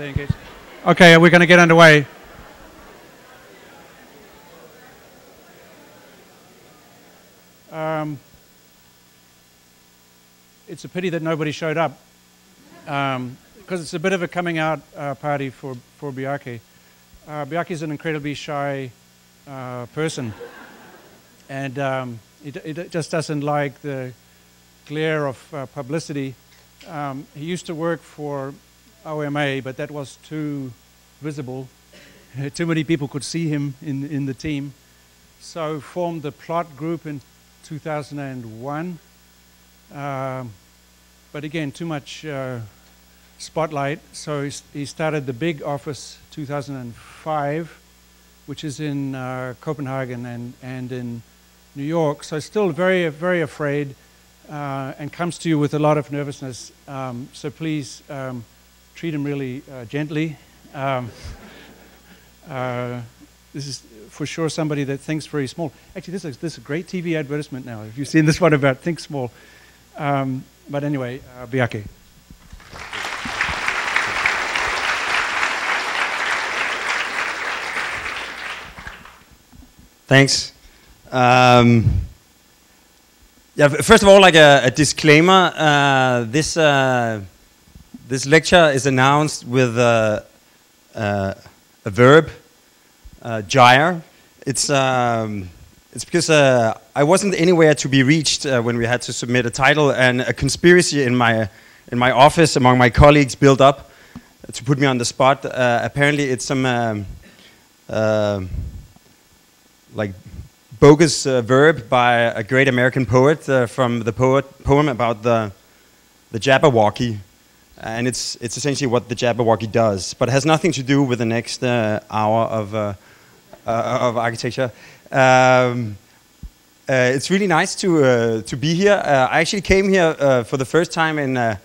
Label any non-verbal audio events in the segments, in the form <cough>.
they engage. Okay, we're going to get underway. Um, it's a pity that nobody showed up because um, it's a bit of a coming out uh, party for, for Bjarke. Uh, Bjarke is an incredibly shy uh, person, and um, it, it, just doesn't like the glare of uh, publicity. Um, he used to work for OMA, but that was too visible. <laughs> too many people could see him in, in the team. So formed the plot group in 2001. Um, but again, too much uh, spotlight. So he started the big office 2005, which is in uh, Copenhagen and, and in New York. So still very, very afraid uh, and comes to you with a lot of nervousness. Um, so please um, treat him really uh, gently. Um, uh, this is for sure somebody that thinks very small. Actually, this is, this is a great TV advertisement now. If you've seen this one about Think Small. Um, but anyway, uh, Bjarke. Thanks. Um, yeah, first of all, like a, a disclaimer, uh, this uh, this lecture is announced with uh a verb, uh, gyre. It's um, it's because uh, I wasn't anywhere to be reached uh, when we had to submit a title, and a conspiracy in my in my office among my colleagues built up to put me on the spot. Uh, apparently, it's some um, uh, like bogus uh, verb by a great American poet uh, from the poet poem about the the Jabberwocky, and it's it's essentially what the Jabberwocky does, but it has nothing to do with the next hour of of architecture. Um, uh, it's really nice to uh, to be here. Uh, I actually came here uh, for the first time in uh,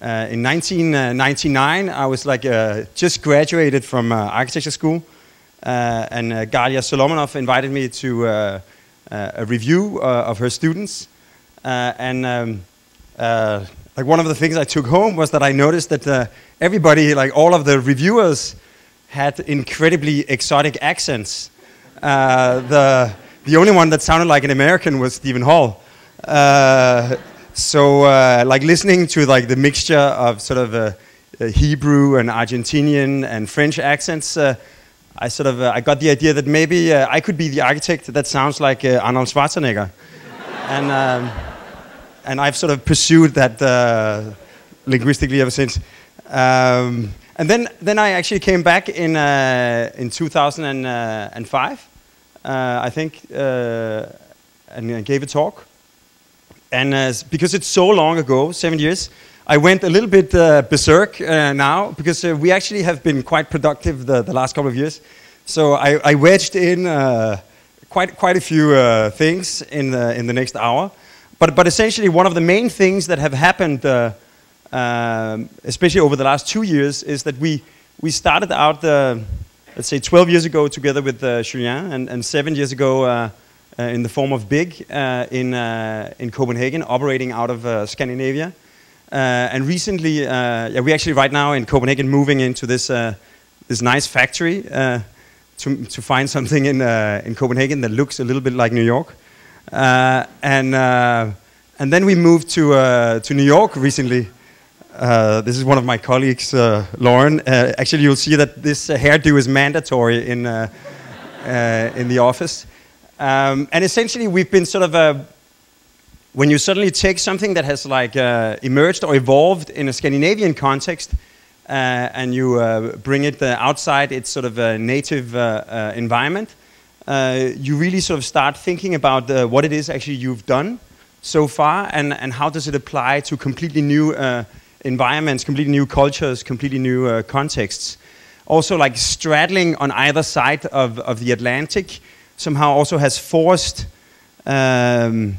uh, in 1999. I was like just graduated from architecture school, and uh, Galia Solomonoff invited me to a review of her students, and. Um, like one of the things I took home was that I noticed that everybody, like all of the reviewers, had incredibly exotic accents. Uh, the, the only one that sounded like an American was Steven Holl. Uh, so uh, like listening to like the mixture of sort of uh, uh, Hebrew and Argentinian and French accents, I sort of I got the idea that maybe I could be the architect that sounds like Arnold Schwarzenegger, and um, and I've sort of pursued that linguistically ever since. Um, and then, then I actually came back in, uh, in 2005 uh, I think, uh, and gave a talk. And uh, because it's so long ago, seven years, I went a little bit berserk now because we actually have been quite productive the, the last couple of years. So I, I wedged in quite quite a few uh, things in the in the next hour, but but essentially one of the main things that have happened, uh, um, especially over the last two years, is that we we started out the let's say 12 years ago together with uh, Julien and, and seven years ago uh, uh, in the form of Big uh, in, uh, in Copenhagen, operating out of uh, Scandinavia. and recently, yeah, we actually right now in Copenhagen moving into this, this nice factory to, to find something in, in Copenhagen that looks a little bit like New York. And, and then we moved to, to New York recently. Uh, this is one of my colleagues, uh, Lauren. Uh, actually, you'll see that this uh, hairdo is mandatory in, uh, uh, in the office. Um, and essentially, we've been sort of, a, when you suddenly take something that has like emerged or evolved in a Scandinavian context, and you bring it outside its sort of native environment, you really sort of start thinking about what it is actually you've done so far, and, and how does it apply to completely new environments, completely new cultures, completely new uh, contexts. Also, like straddling on either side of, of the Atlantic somehow also has forced um,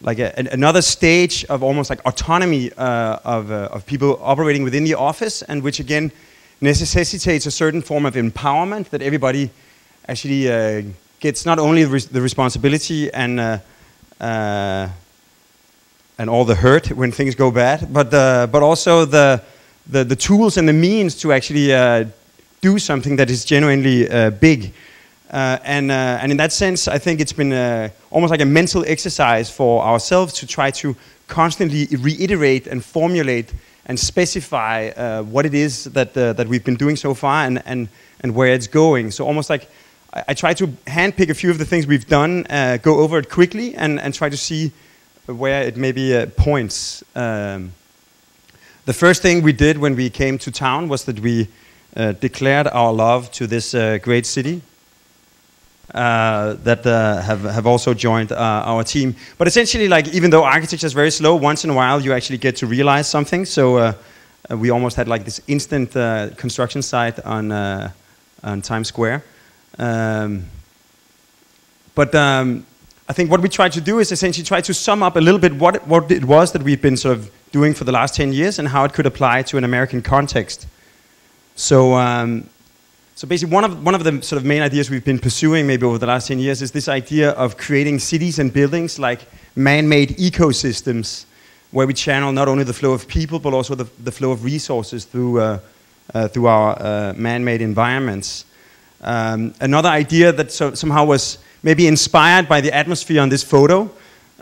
like a, another stage of almost like autonomy uh, of, uh, of people operating within the office, and which again necessitates a certain form of empowerment that everybody actually uh, gets not only the responsibility and uh, uh, and all the hurt when things go bad, but uh, but also the the, the tools and the means to actually uh, do something that is genuinely uh, big. And, and in that sense, I think it's been almost like a mental exercise for ourselves to try to constantly reiterate and formulate and specify what it is that, that we've been doing so far and, and, and where it's going. So almost like I, try to handpick a few of the things we've done, uh, go over it quickly, and, and try to see where it maybe uh, points. Um, the first thing we did when we came to town was that we uh, declared our love to this uh, great city. Uh, that uh, have, have also joined uh, our team. But essentially, like even though architecture is very slow, once in a while you actually get to realize something. So we almost had like this instant construction site on on Times Square. Um, but um, I think what we tried to do is essentially try to sum up a little bit what what it was that we've been sort of doing for the last 10 years and how it could apply to an American context. So um, so basically, one of, one of the sort of main ideas we've been pursuing maybe over the last 10 years is this idea of creating cities and buildings like man-made ecosystems where we channel not only the flow of people but also the, the flow of resources through, uh, uh, through our uh, man-made environments. Um, another idea that so, somehow was maybe inspired by the atmosphere on this photo,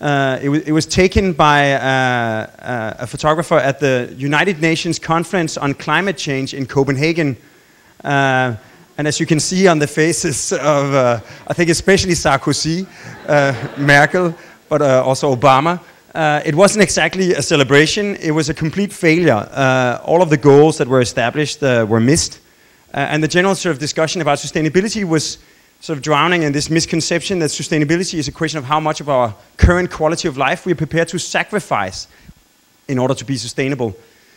uh, it, it, was taken by uh, uh, a photographer at the United Nations Conference on Climate Change in Copenhagen uh, and as you can see on the faces of, uh, I think especially Sarkozy, uh, Merkel, but also Obama, it wasn't exactly a celebration. It was a complete failure. All of the goals that were established were missed. And the general sort of discussion about sustainability was sort of drowning in this misconception that sustainability is a question of how much of our current quality of life we're prepared to sacrifice in order to be sustainable.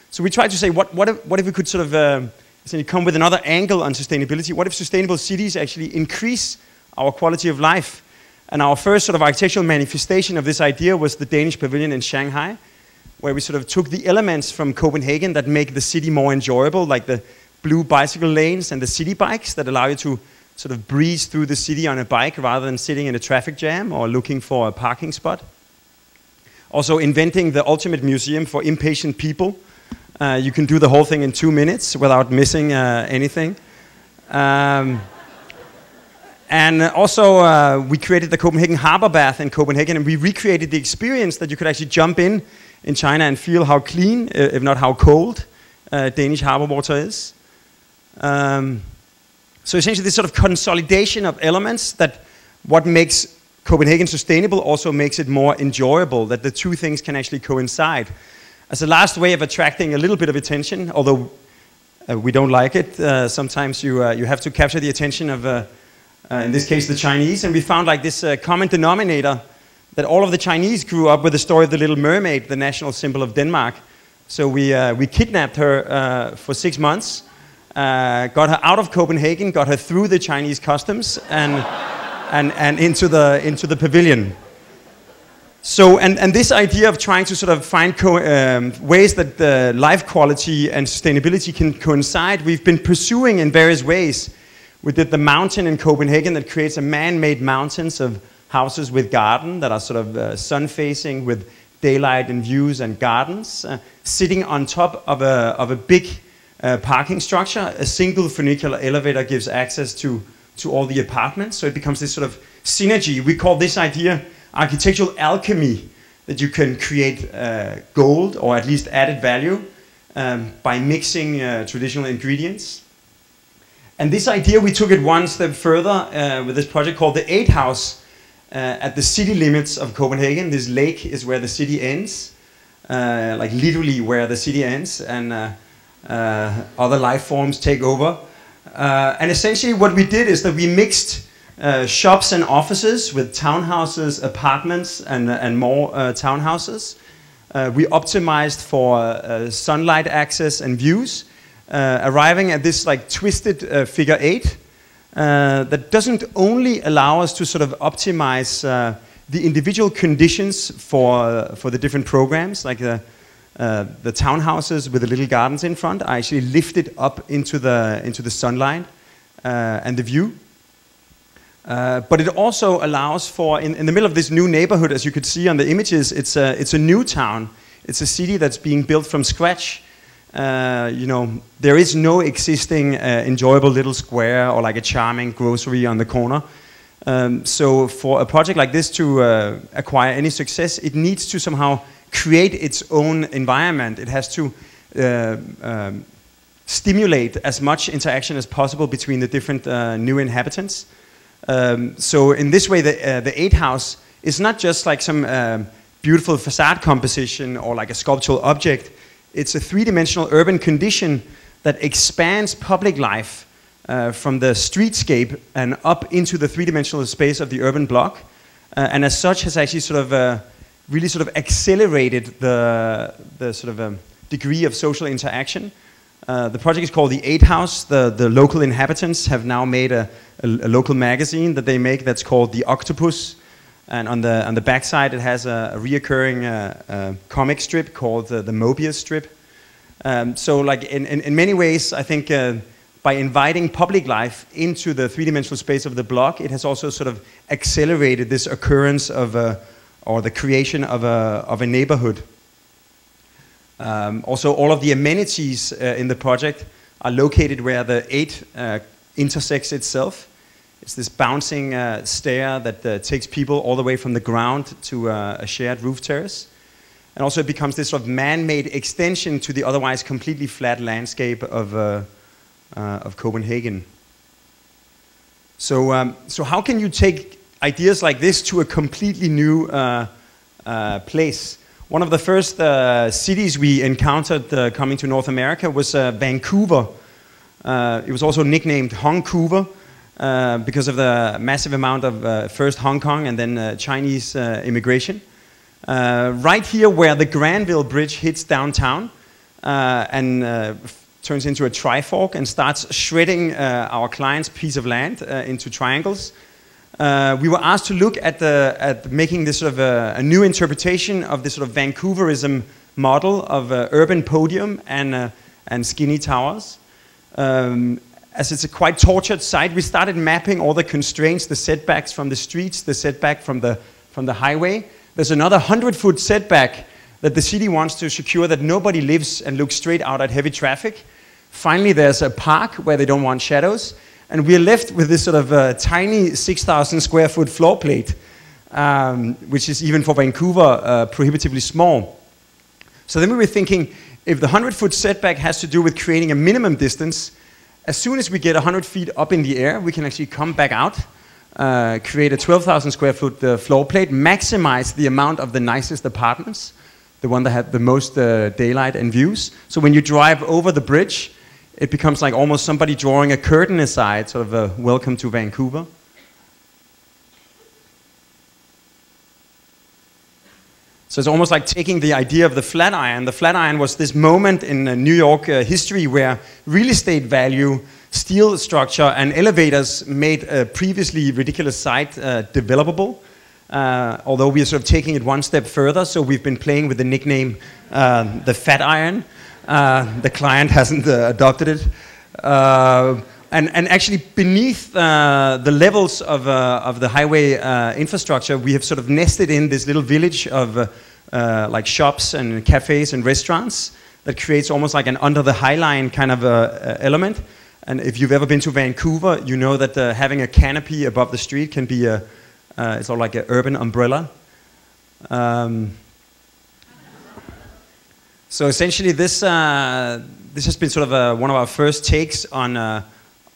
So we tried to say, what, what, if, what if we could sort of um, come with another angle on sustainability. What if sustainable cities actually increase our quality of life? And our first sort of architectural manifestation of this idea was the Danish pavilion in Shanghai, where we sort of took the elements from Copenhagen that make the city more enjoyable, like the blue bicycle lanes and the city bikes that allow you to sort of breeze through the city on a bike rather than sitting in a traffic jam or looking for a parking spot. Also inventing the ultimate museum for impatient people uh, you can do the whole thing in two minutes without missing uh, anything. Um, and also, uh, we created the Copenhagen Harbor Bath in Copenhagen, and we recreated the experience that you could actually jump in in China and feel how clean, if not how cold, uh, Danish harbor water is. Um, so essentially, this sort of consolidation of elements that what makes Copenhagen sustainable also makes it more enjoyable, that the two things can actually coincide as a last way of attracting a little bit of attention, although uh, we don't like it, uh, sometimes you, uh, you have to capture the attention of, uh, uh, in this case, the Chinese. And we found like this uh, common denominator that all of the Chinese grew up with the story of the Little Mermaid, the national symbol of Denmark. So we, we kidnapped her for six months, got her out of Copenhagen, got her through the Chinese customs, and, and, and into, the, into the pavilion. So, and, and this idea of trying to sort of find um, ways that the life quality and sustainability can coincide, we've been pursuing in various ways. We did the mountain in Copenhagen that creates a man-made mountains of houses with garden that are sort of uh, sun-facing with daylight and views and gardens, uh, sitting on top of a, of a big uh, parking structure. A single funicular elevator gives access to, to all the apartments, so it becomes this sort of synergy. We call this idea architectural alchemy that you can create uh, gold or at least added value um, by mixing uh, traditional ingredients. And this idea, we took it one step further uh, with this project called the Eight House uh, at the city limits of Copenhagen. This lake is where the city ends, like literally where the city ends, and other life forms take over. and essentially, what we did is that we mixed uh, shops and offices with townhouses, apartments, and, and more uh, townhouses. Uh, we optimized for uh, sunlight access and views, uh, arriving at this like twisted figure eight that doesn't only allow us to sort of optimize the individual conditions for, for the different programs, like the, uh, the townhouses with the little gardens in front are actually lifted up into the, into the sunlight uh, and the view. Uh, but it also allows for, in, in, the middle of this new neighborhood, as you could see on the images, it's a, it's a new town. It's a city that's being built from scratch. uh, you know, there is no existing uh, enjoyable little square or like a charming grocery on the corner. Um, so for a project like this to uh, acquire any success, it needs to somehow create its own environment. It has to uh, um, stimulate as much interaction as possible between the different uh, new inhabitants. Um, so in this way, the, uh, the Eight House is not just like some um, beautiful facade composition or like a sculptural object. It's a three-dimensional urban condition that expands public life uh, from the streetscape and up into the three-dimensional space of the urban block. Uh, and as such has actually sort of uh, really sort of accelerated the, the sort of um, degree of social interaction. Uh, the project is called the Eight House. The, the local inhabitants have now made a, a, a, local magazine that they make that's called The Octopus. And on the, on the backside, it has a, a reoccurring uh, uh, comic strip called the Mobius strip. Um, so, like in, in, in, many ways, I think by inviting public life into the three-dimensional space of the block, it has also sort of accelerated this occurrence of a, or the creation of a, of a neighborhood. Um, also, all of the amenities uh, in the project are located where the eight uh, intersects itself. It's this bouncing uh, stair that uh, takes people all the way from the ground to uh, a shared roof terrace. And also it becomes this sort of man-made extension to the otherwise completely flat landscape of, uh, of Copenhagen. So, um, so how can you take ideas like this to a completely new place? One of the first uh, cities we encountered uh, coming to North America was uh, Vancouver. Uh, it was also nicknamed Hongcouver uh, because of the massive amount of uh, first Hong Kong and then Chinese immigration. right here where the Granville Bridge hits downtown and turns into a trifork and starts shredding our client's piece of land into triangles uh, we were asked to look at, the, at making this sort of a, a, new interpretation of this sort of Vancouverism model of uh, urban podium and, uh, and skinny towers. Um, as it's a quite tortured site, we started mapping all the constraints, the setbacks from the streets, the setback from the, from the highway. There's another 100-foot setback that the city wants to secure that nobody lives and looks straight out at heavy traffic. Finally, there's a park where they don't want shadows. And we're left with this sort of uh, tiny 6,000 square foot floor plate, um, which is even for Vancouver uh, prohibitively small. So then we were thinking, if the 100 foot setback has to do with creating a minimum distance, as soon as we get 100 feet up in the air, we can actually come back out, uh, create a 12,000 square foot uh, floor plate, maximize the amount of the nicest apartments, the one that had the most uh, daylight and views. So when you drive over the bridge, it becomes like almost somebody drawing a curtain aside, sort of a welcome to Vancouver. So it's almost like taking the idea of the Flatiron. The Flatiron was this moment in uh, New York uh, history where real estate value, steel structure, and elevators made a previously ridiculous site uh, developable. Uh, although we are sort of taking it one step further, so we've been playing with the nickname uh, the Fat Iron. Uh, the client hasn't uh, adopted it. Uh, and, and actually beneath uh, the levels of, uh, of the highway infrastructure, we have sort of nested in this little village of like shops and cafes and restaurants that creates almost like an under the high line kind of element. And if you've ever been to Vancouver, you know that having a canopy above the street can be a, it's all like an urban umbrella. Um, so essentially, this uh, this has been sort of a, one of our first takes on uh,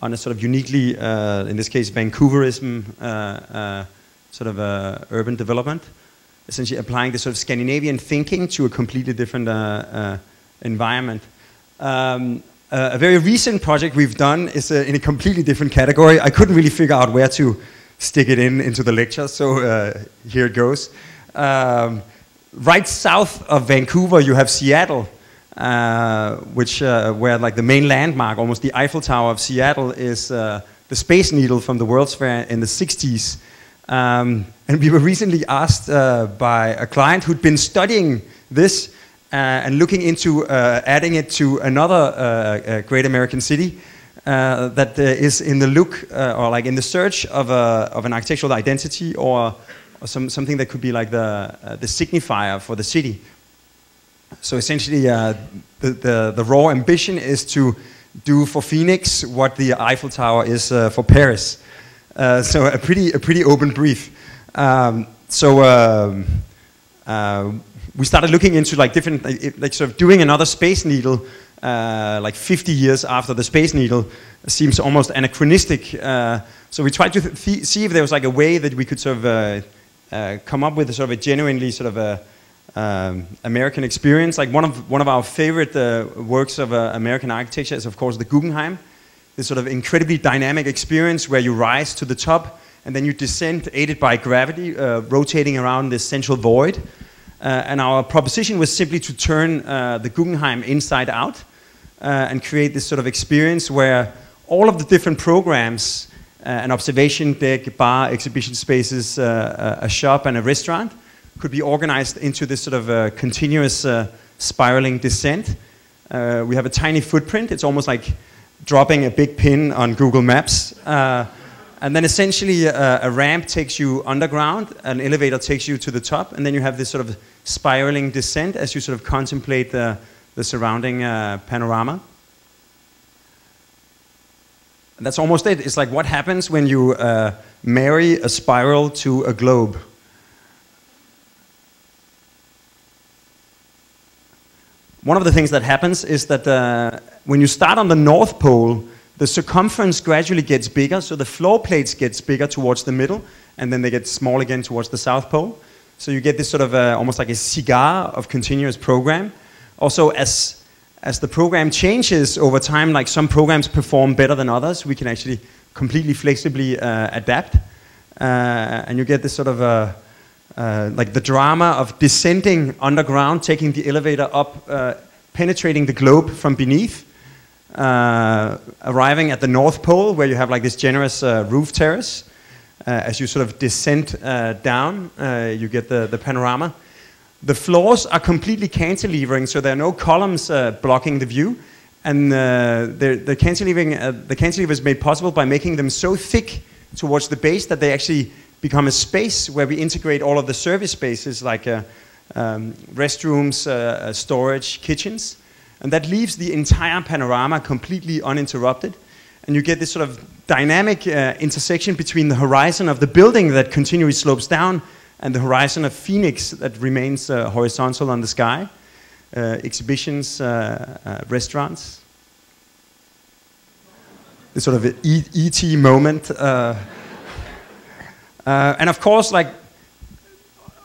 on a sort of uniquely, uh, in this case, Vancouverism uh, uh, sort of uh, urban development. Essentially, applying this sort of Scandinavian thinking to a completely different environment. Um, a very recent project we've done is in a completely different category. I couldn't really figure out where to stick it in into the lecture, so here it goes. Um, right south of Vancouver, you have Seattle, uh, which uh, where like the main landmark, almost the Eiffel Tower of Seattle, is uh, the Space Needle from the World's Fair in the 60s. Um, and we were recently asked uh, by a client who'd been studying this uh, and looking into uh, adding it to another great American city. that is in the look or like in the search of, a, of an architectural identity or or some, something that could be like the, uh, the signifier for the city. so essentially, uh, the, the, the raw ambition is to do for Phoenix what the Eiffel Tower is uh, for Paris. Uh, so a pretty, a pretty open brief. Um, so um, uh, we started looking into like different, like, sort of doing another Space Needle, uh, like 50 years after the Space Needle seems almost anachronistic. Uh, so we tried to see if there was like a way that we could sort of uh, come up with a sort of a genuinely sort of a um, American experience. Like one of one of our favorite uh, works of uh, American architecture is, of course, the Guggenheim. This sort of incredibly dynamic experience where you rise to the top and then you descend, aided by gravity, uh, rotating around this central void. Uh, and our proposition was simply to turn uh, the Guggenheim inside out uh, and create this sort of experience where all of the different programs, an observation deck, bar, exhibition spaces, a shop, and a restaurant could be organized into this sort of uh, continuous uh, spiraling descent. Uh, we have a tiny footprint. It's almost like dropping a big pin on Google Maps. Uh, and then essentially uh, a ramp takes you underground, an elevator takes you to the top, and then you have this sort of spiraling descent as you sort of contemplate the, the surrounding uh, panorama. That's almost it. It's like what happens when you marry a spiral to a globe. one of the things that happens is that uh, when you start on the North Pole, the circumference gradually gets bigger, so the floor plates gets bigger towards the middle, and then they get small again towards the South Pole. So you get this sort of uh, almost like a cigar of continuous program. Also, as as the program changes over time, like some programs perform better than others, we can actually completely flexibly uh, adapt, uh, and you get this sort of uh, uh, like the drama of descending underground, taking the elevator up, uh, penetrating the globe from beneath, uh, arriving at the North Pole where you have like this generous roof terrace. As you sort of descend down, you get the, the panorama. The floors are completely cantilevering, so there are no columns blocking the view. And the, the, cantilevering, the cantilever is made possible by making them so thick towards the base that they actually become a space where we integrate all of the service spaces like uh, um, restrooms, uh, uh, storage, kitchens. And that leaves the entire panorama completely uninterrupted. And you get this sort of dynamic uh, intersection between the horizon of the building that continually slopes down and the horizon of Phoenix that remains uh, horizontal on the sky. Uh, exhibitions, restaurants. This sort of ET moment. Uh, and of course, like,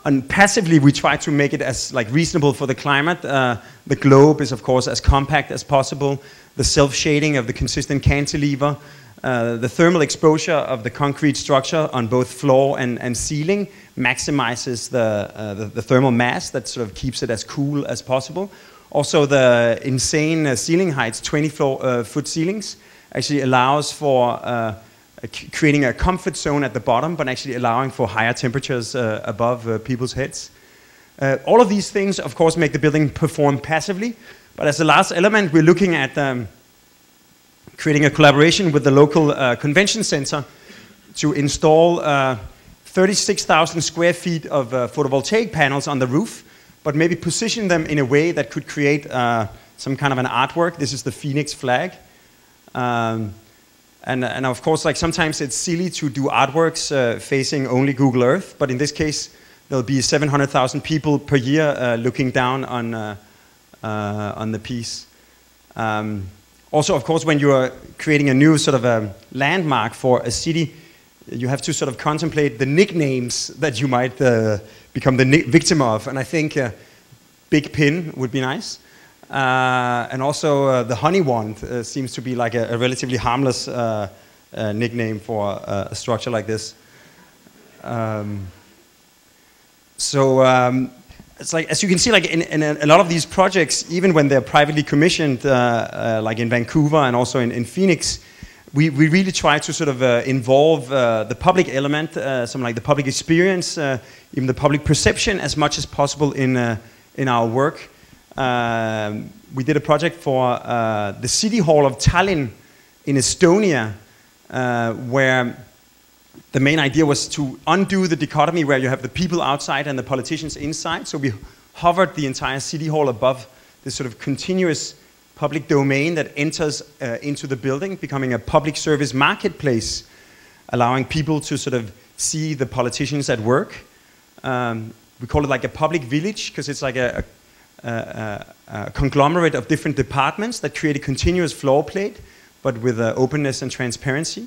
and passively we try to make it as like reasonable for the climate. Uh, the globe is of course as compact as possible. The self-shading of the consistent cantilever, uh, the thermal exposure of the concrete structure on both floor and, and ceiling maximizes the, uh, the, the, thermal mass that sort of keeps it as cool as possible. Also, the insane uh, ceiling heights, 20 floor, uh, foot ceilings, actually allows for creating a comfort zone at the bottom, but actually allowing for higher temperatures uh, above uh, people's heads. Uh, all of these things, of course, make the building perform passively. But as the last element, we're looking at um, creating a collaboration with the local uh, convention center to install uh, 36,000 square feet of uh, photovoltaic panels on the roof, but maybe position them in a way that could create some kind of an artwork. This is the Phoenix flag. Um, and, and of course, like sometimes it's silly to do artworks uh, facing only Google Earth, but in this case, there'll be 700,000 people per year uh, looking down on, uh, uh, on the piece. Um, also, of course, when you are creating a new sort of a landmark for a city, you have to sort of contemplate the nicknames that you might uh, become the victim of. And I think uh, Big Pin would be nice. Uh, and also uh, the honey wand uh, seems to be like a, a relatively harmless uh, nickname for a structure like this. Um, so um, it's like, as you can see, like in, in a, lot of these projects, even when they're privately commissioned, uh, uh, like in Vancouver and also in, in Phoenix, we, we really try to sort of uh, involve the public element, some like the public experience, even the public perception as much as possible in, in our work. Um, we did a project for uh, the City Hall of Tallinn in Estonia, uh, where the main idea was to undo the dichotomy where you have the people outside and the politicians inside. So we hovered the entire city hall above this sort of continuous public domain that enters uh, into the building, becoming a public service marketplace, allowing people to sort of see the politicians at work. Um, we call it like a public village because it's like a, a, a, a, conglomerate of different departments that create a continuous floor plate, but with uh, openness and transparency.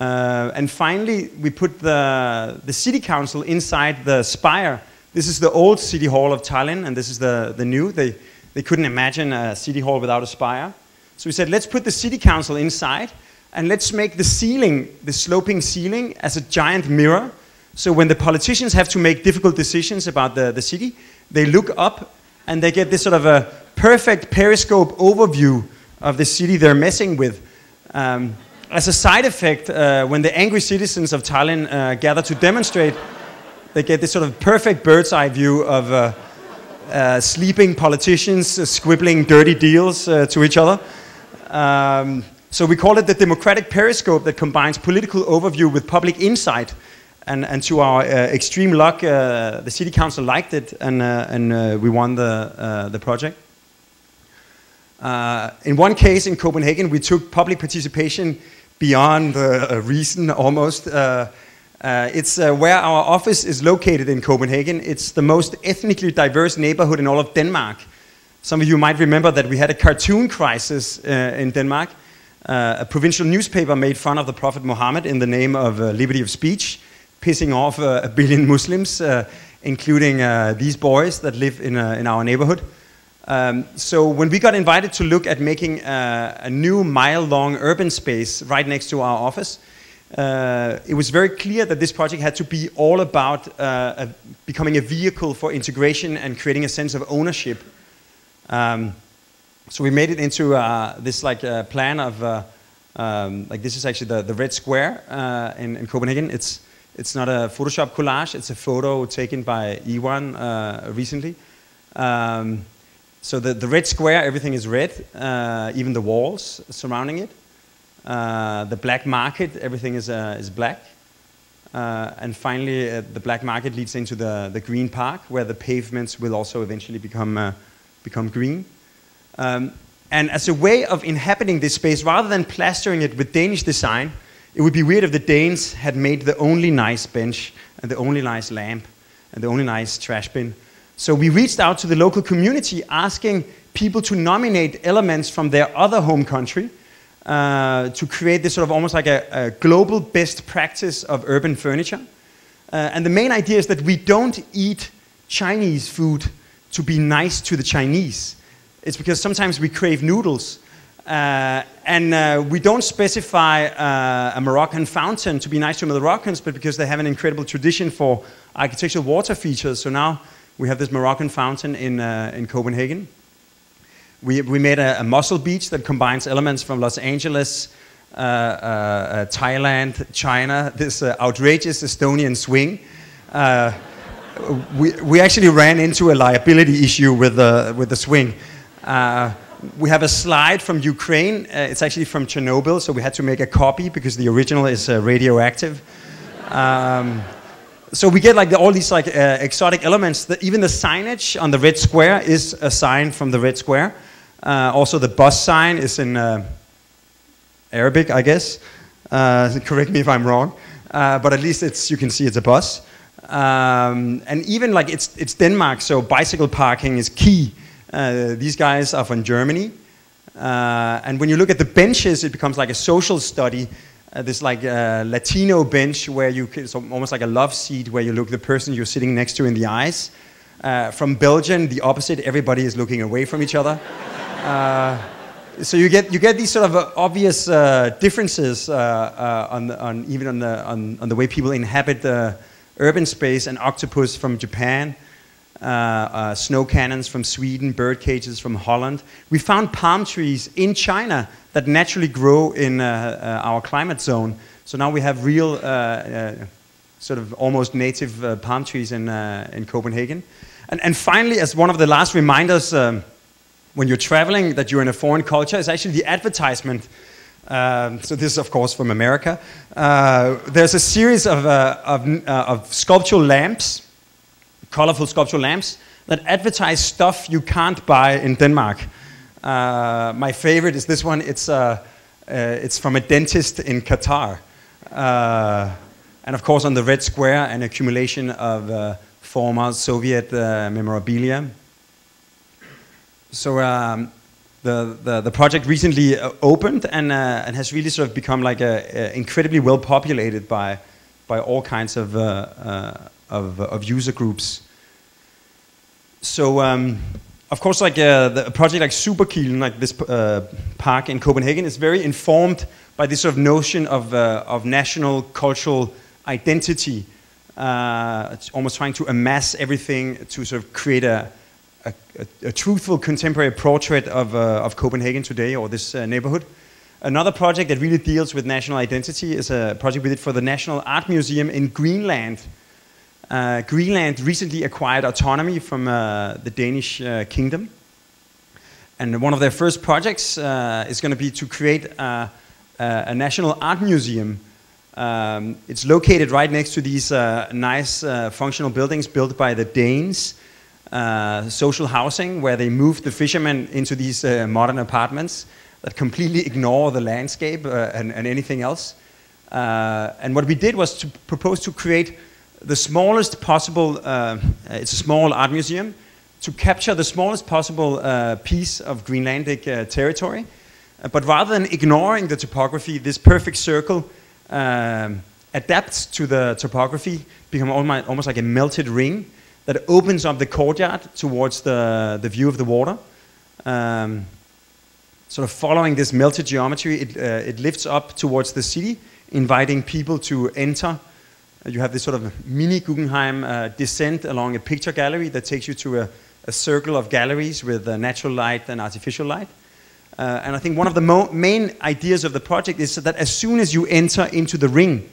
Uh, and finally, we put the, the city council inside the spire. This is the old city hall of Tallinn, and this is the, the new. They, they couldn't imagine a city hall without a spire. So we said, let's put the city council inside, and let's make the ceiling, the sloping ceiling, as a giant mirror. So when the politicians have to make difficult decisions about the, the city, they look up and they get this sort of a perfect periscope overview of the city they're messing with. Um, as a side effect, uh, when the angry citizens of Tallinn uh, gather to demonstrate, they get this sort of perfect bird's eye view of uh, uh sleeping politicians uh, scribbling dirty deals uh, to each other. Um, so we call it the democratic periscope that combines political overview with public insight. And, and to our extreme luck, the city council liked it, and, and we won the, the project. in one case in Copenhagen, we took public participation beyond uh, reason almost. Uh, uh, it's uh, where our office is located in Copenhagen. It's the most ethnically diverse neighborhood in all of Denmark. Some of you might remember that we had a cartoon crisis uh, in Denmark. Uh, a provincial newspaper made fun of the Prophet Muhammad in the name of liberty of speech, pissing off a billion Muslims, including these boys that live in, in our neighborhood. Um, so when we got invited to look at making uh, a new mile-long urban space right next to our office, uh, it was very clear that this project had to be all about uh, a, becoming a vehicle for integration and creating a sense of ownership. Um, so we made it into uh, this like uh, plan of uh, um, like this is actually the, the red square in, in, Copenhagen. It's it's not a Photoshop collage. It's a photo taken by Iwan recently. Um, so the, the red square, everything is red, uh, even the walls surrounding it. Uh, the black market, everything is, uh, is black. Uh, and finally, uh, the black market leads into the, the green park, where the pavements will also eventually become, uh, become green. Um, and as a way of inhabiting this space, rather than plastering it with Danish design, it would be weird if the Danes had made the only nice bench and the only nice lamp and the only nice trash bin. So we reached out to the local community asking people to nominate elements from their other home country uh, to create this sort of almost like a, a global best practice of urban furniture. Uh, and the main idea is that we don't eat Chinese food to be nice to the Chinese. It's because sometimes we crave noodles. Uh, and uh, we don't specify uh, a Moroccan fountain to be nice to Moroccans, but because they have an incredible tradition for architectural water features. So now we have this Moroccan fountain in, uh, in Copenhagen. We, we made a, a Muscle Beach that combines elements from Los Angeles, uh, uh, uh Thailand, China, this uh, outrageous Estonian swing. Uh, we, we actually ran into a liability issue with the, with the swing. we have a slide from Ukraine. it's actually from Chernobyl, so we had to make a copy because the original is radioactive. Um, so we get like the, all these like uh, exotic elements. That even the signage on the red square is a sign from the red square. Uh, also, the bus sign is in uh, Arabic, I guess. Uh, <laughs> correct me if I'm wrong, uh, but at least it's you can see it's a bus. Um, and even like it's it's Denmark, so bicycle parking is key. Uh, these guys are from Germany, and when you look at the benches, it becomes like a social study uh, this like uh, Latino bench where you it's almost like a love seat where you look the person you're sitting next to in the eyes. Uh, from Belgium, the opposite. Everybody is looking away from each other. Uh, so you get you get these sort of uh, obvious uh, differences on, on even on the on, on the way people inhabit the urban space. An octopus from Japan. Uh, uh, snow cannons from Sweden, bird cages from Holland. We found palm trees in China that naturally grow in uh, our climate zone. So now we have real, sort of almost native palm trees in, in Copenhagen. And, and finally, as one of the last reminders, um, when you're traveling, that you're in a foreign culture, is actually the advertisement. Um, so this is, of course, from America. Uh, there's a series of, uh, of, uh, of, sculptural lamps colorful sculptural lamps that advertise stuff you can't buy in Denmark. Uh, my favorite is this one. It's, uh, uh, it's from a dentist in Qatar. Uh, and of course, on the red square, an accumulation of uh, former Soviet uh, memorabilia. So um, the, the, the, project recently opened and, and has really sort of become like a, a incredibly well populated by, by all kinds of, of, of user groups. So um, of course, like uh, a project like Superkilen, like this uh, park in Copenhagen, is very informed by this sort of notion of, uh, of national cultural identity. Uh, it's almost trying to amass everything to sort of create a, a, a truthful contemporary portrait of, uh, of Copenhagen today or this uh, neighborhood. Another project that really deals with national identity is a project we did for the National Art Museum in Greenland. Uh, Greenland recently acquired autonomy from uh, the Danish uh, kingdom. And one of their first projects uh, is going to be to create a, a national art museum. Um, it's located right next to these uh, nice uh, functional buildings built by the Danes, social housing, where they moved the fishermen into these modern apartments that completely ignore the landscape and, and, anything else. and what we did was to propose to create the smallest possible, uh, it's a small art museum, to capture the smallest possible uh, piece of Greenlandic uh, territory. Uh, but rather than ignoring the topography, this perfect circle um, adapts to the topography, become almost, like a melted ring that opens up the courtyard towards the, the view of the water. Um, sort of following this melted geometry, it, uh, it lifts up towards the city, inviting people to enter you have this sort of mini Guggenheim uh, descent along a picture gallery that takes you to a, a circle of galleries with uh, natural light and artificial light. Uh, and I think one of the main ideas of the project is that as soon as you enter into the ring,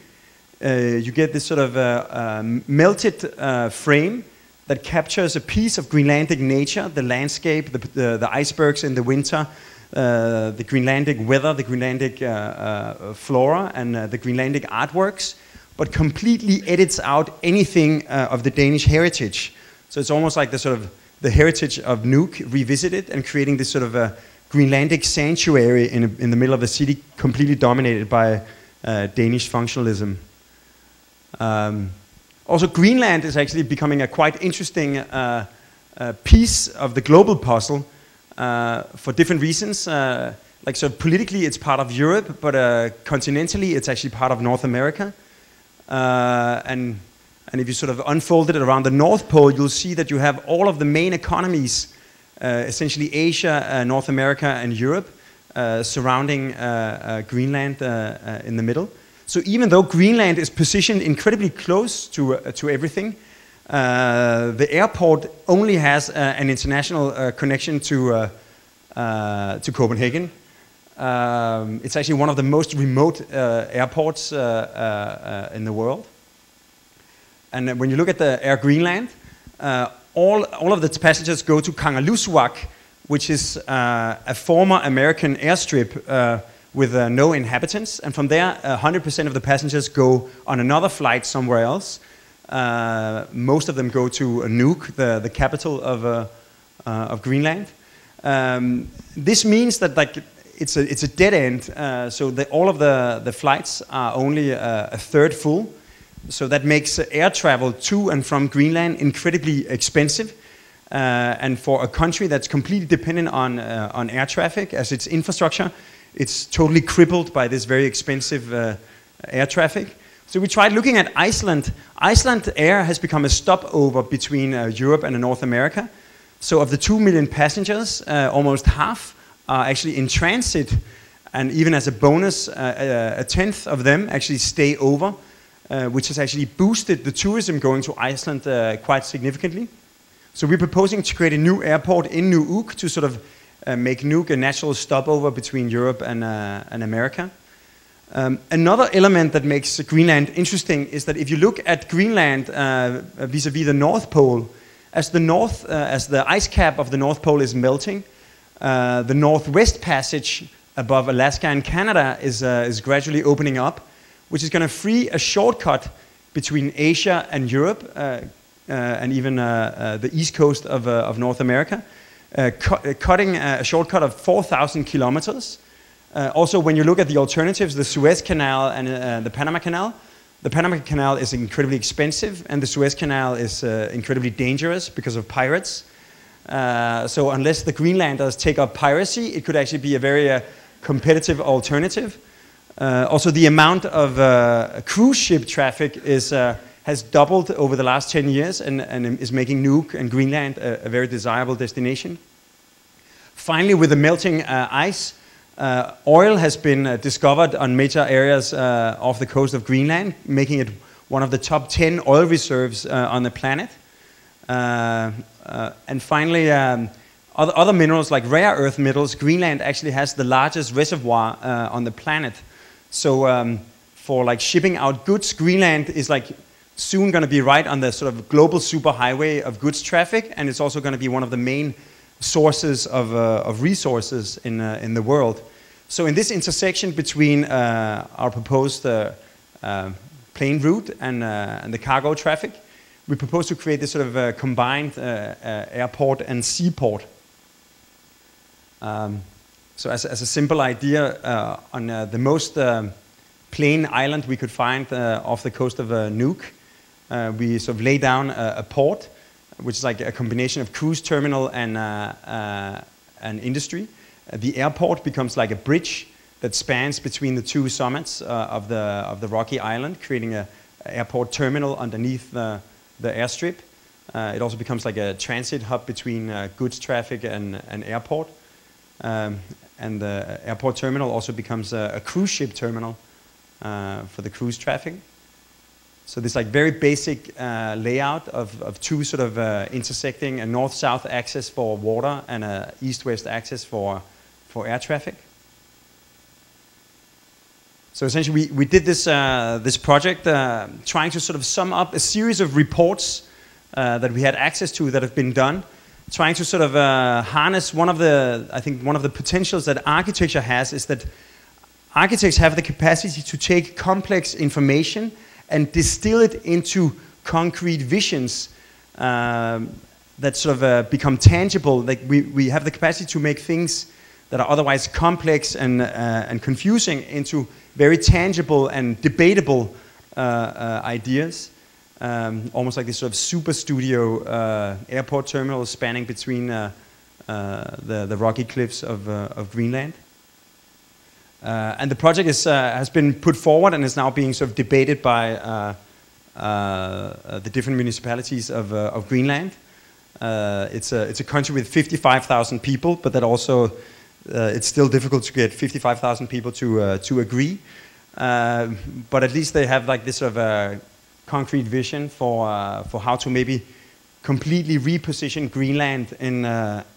uh, you get this sort of uh, um, melted uh, frame that captures a piece of Greenlandic nature, the landscape, the, the, the icebergs in the winter, the Greenlandic weather, the Greenlandic flora, and the Greenlandic artworks but completely edits out anything uh, of the Danish heritage. So it's almost like the sort of the heritage of Nuuk revisited and creating this sort of a Greenlandic sanctuary in, a, in the middle of the city, completely dominated by uh, Danish functionalism. Um, also, Greenland is actually becoming a quite interesting uh, uh, piece of the global puzzle uh, for different reasons. Uh, like, so politically, it's part of Europe, but continentally, it's actually part of North America. Uh, and, and if you sort of unfold it around the North Pole, you'll see that you have all of the main economies, uh, essentially Asia, uh, North America, and Europe, uh, surrounding uh, uh, Greenland in the middle. So even though Greenland is positioned incredibly close to, to everything, the airport only has an international connection to, to Copenhagen. Um, it's actually one of the most remote uh, airports uh, uh, in the world. And when you look at the Air Greenland, uh, all, all of the passengers go to Kangerlussuaq, which is uh, a former American airstrip with no inhabitants. And from there, 100% of the passengers go on another flight somewhere else. most of them go to Nuuk, the, the capital of, of Greenland. Um, this means that like it's a, it's a dead end. Uh, so the, all of the, the flights are only a, a, third full. So that makes air travel to and from Greenland incredibly expensive. Uh, and for a country that's completely dependent on, uh, on air traffic as its infrastructure, it's totally crippled by this very expensive uh, air traffic. So we tried looking at Iceland. Icelandair has become a stopover between uh, Europe and North America. So of the 2 million passengers, uh, almost half are actually in transit, and even as a bonus, uh, a tenth of them actually stay over, uh, which has actually boosted the tourism going to Iceland uh, quite significantly. So we're proposing to create a new airport in Nuuk to sort of uh, make Nuuk a natural stopover between Europe and, uh, and America. Um, another element that makes Greenland interesting is that if you look at Greenland uh, vis-a-vis -vis the North Pole, as the north, as the ice cap of the North Pole is melting, uh, the Northwest Passage above Alaska and Canada is, uh, is gradually opening up, which is going to free a shortcut between Asia and Europe, uh, uh and even uh, uh, the east coast of, of North America, cu cutting a shortcut of 4,000 kilometers. also, when you look at the alternatives, the Suez Canal and the Panama Canal, the Panama Canal is incredibly expensive, and the Suez Canal is uh, incredibly dangerous because of pirates. Uh, so unless the Greenlanders take up piracy, it could actually be a very uh, competitive alternative. Uh, also, the amount of uh, cruise ship traffic is, uh, has doubled over the last 10 years and, and is making Nuuk and Greenland a, a, very desirable destination. Finally, with the melting ice, oil has been discovered on major areas off the coast of Greenland, making it one of the top 10 oil reserves on the planet. Uh, uh, and finally, um, other, other, minerals like rare earth metals, Greenland actually has the largest reservoir on the planet. So um, for like shipping out goods, Greenland is like soon going to be right on the sort of global superhighway of goods traffic, and it's also going to be one of the main sources of, uh, of resources in, uh, in the world. So in this intersection between uh, our proposed uh, uh, plane route and, uh, and the cargo traffic, we propose to create this sort of combined airport and seaport. Um, so as, as, a simple idea, on the most plain island we could find off the coast of Nuuk, we sort of lay down a, a port which is like a combination of cruise terminal and, uh, uh, and industry. Uh, the airport becomes like a bridge that spans between the two summits uh, of, the, of the rocky island, creating an airport terminal underneath the, the airstrip. Uh, it also becomes like a transit hub between uh, goods traffic and, and airport. Um, and the airport terminal also becomes a, a cruise ship terminal for the cruise traffic. So this like very basic uh, layout of, of two sort of uh, intersecting a north-south axis for water and a east-west axis for, for air traffic. So essentially we, we did this, uh, this project uh, trying to sort of sum up a series of reports uh, that we had access to that have been done, trying to sort of uh, harness one of the, I think one of the potentials that architecture has is that architects have the capacity to take complex information and distill it into concrete visions um, that sort of uh, become tangible. Like we, we have the capacity to make things that are otherwise complex and, and confusing into very tangible and debatable uh, uh ideas. Um, almost like this sort of Superstudio uh, airport terminal spanning between uh, the, the rocky cliffs of, of Greenland. Uh, and the project is, uh, has been put forward and is now being sort of debated by uh, uh the different municipalities of, uh, of Greenland. Uh, it's, a, it's a country with 55,000 people, but that also, it's still difficult to get 55,000 people to, to agree. but at least they have like this sort of a concrete vision for, for how to maybe completely reposition Greenland in,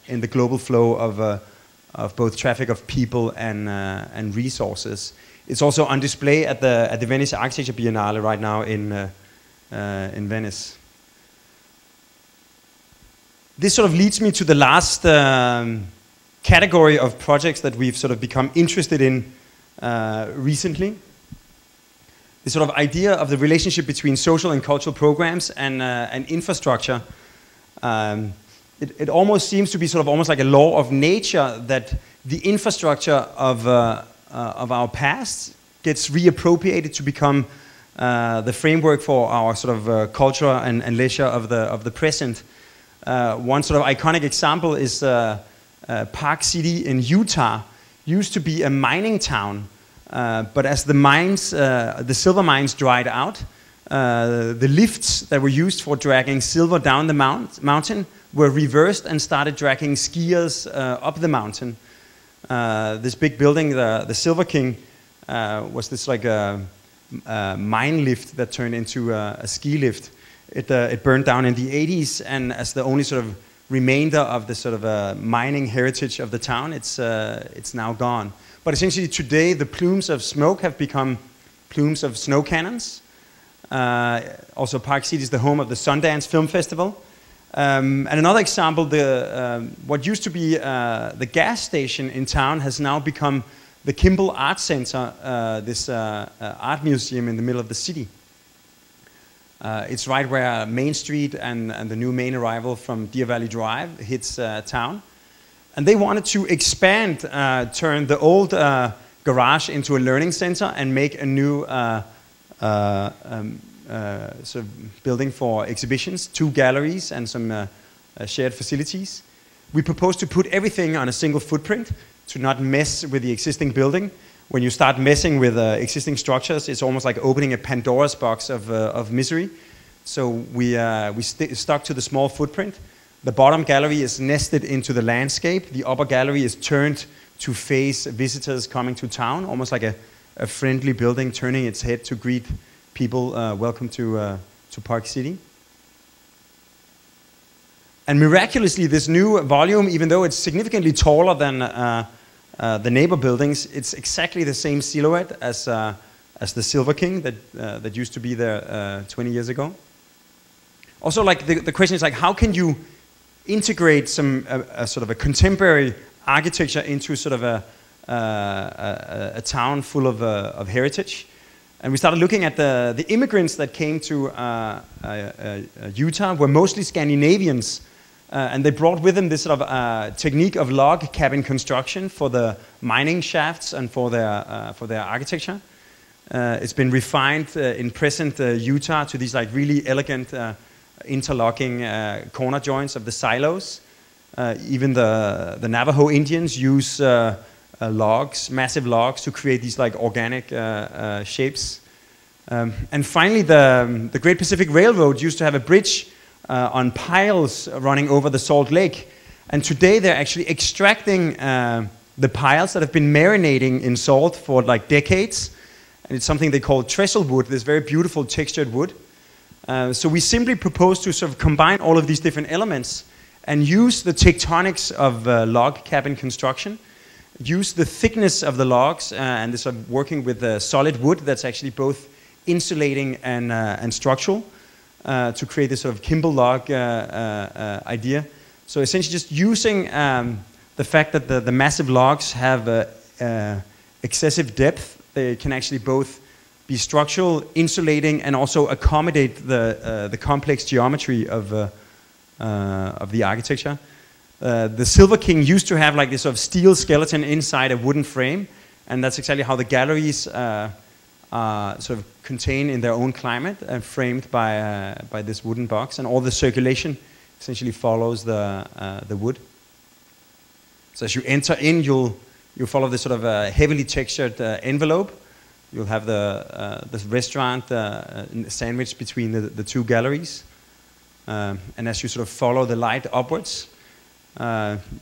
in the global flow of of both traffic of people and, uh, and resources. It's also on display at the, at the Venice Architecture Biennale right now in, uh, uh, in Venice. This sort of leads me to the last um, category of projects that we've sort of become interested in uh, recently. This sort of idea of the relationship between social and cultural programs and, uh, and infrastructure. Um, it, it almost seems to be sort of almost like a law of nature that the infrastructure of, uh, uh, of our past gets reappropriated to become uh, the framework for our sort of uh, culture and, and, leisure of the, of the present. One sort of iconic example is uh, Park City in Utah. Used to be a mining town, but as the mines, the silver mines dried out, the lifts that were used for dragging silver down the mount, mountain were reversed and started dragging skiers uh, up the mountain. Uh, this big building, the, the Silver King, uh, was this like a, a, mine lift that turned into a, a ski lift. It, uh, it burned down in the 80s, and as the only sort of remainder of the sort of uh, mining heritage of the town, it's, uh, it's now gone. But essentially today, the plumes of smoke have become plumes of snow cannons. also, Park City is the home of the Sundance Film Festival, um, and another example, the, um, what used to be uh, the gas station in town has now become the Kimball Art Center, uh, this uh, uh art museum in the middle of the city. Uh, it's right where Main Street and, and the new main arrival from Deer Valley Drive hits uh, town. And they wanted to expand, uh, turn the old uh, garage into a learning center and make a new uh, uh, um, sort of building for exhibitions, two galleries and some shared facilities. We proposed to put everything on a single footprint to not mess with the existing building when you start messing with uh, existing structures, it's almost like opening a Pandora's box of, uh, of misery. So we, uh, we st stuck to the small footprint. The bottom gallery is nested into the landscape. The upper gallery is turned to face visitors coming to town, almost like a, a friendly building turning its head to greet people uh, welcome to, uh, to Park City. And miraculously, this new volume, even though it's significantly taller than uh, uh, the neighbor buildings, it's exactly the same silhouette as, uh, as the Silver King that, uh, that used to be there uh, 20 years ago. Also, like the, the question is like, how can you integrate some a sort of a contemporary architecture into sort of a, a, a town full of, of heritage? And we started looking at the, the immigrants that came to uh, uh, Utah were mostly Scandinavians uh, and they brought with them this sort of uh, technique of log cabin construction for the mining shafts and for their, uh, for their architecture. Uh, it's been refined uh, in present uh, Utah to these like really elegant interlocking corner joints of the silos. even the, the Navajo Indians use logs, massive logs, to create these like organic shapes. Um, and finally, the, um, the Great Pacific Railroad used to have a bridge uh, on piles running over the Salt Lake. And today they're actually extracting uh, the piles that have been marinating in salt for like decades. And it's something they call trestle wood, this very beautiful textured wood. Uh, so we simply propose to sort of combine all of these different elements and use the tectonics of uh, log cabin construction, use the thickness of the logs uh, and this sort of working with solid wood that's actually both insulating and, uh, and structural uh, to create this sort of Kimball log uh, uh, idea. So essentially just using um, the fact that the, the massive logs have excessive depth, they can actually both be structural, insulating, and also accommodate the, uh, the complex geometry of, uh, uh, of the architecture. the Silver King used to have like this sort of steel skeleton inside a wooden frame, and that's exactly how the galleries uh, sort of contained in their own climate and framed by, uh, by this wooden box. And all the circulation essentially follows the, uh, the wood. So as you enter in, you'll, you'll follow this sort of uh, heavily textured uh, envelope. You'll have the, uh, the restaurant sandwiched between the, the two galleries. Um, and as you sort of follow the light upwards,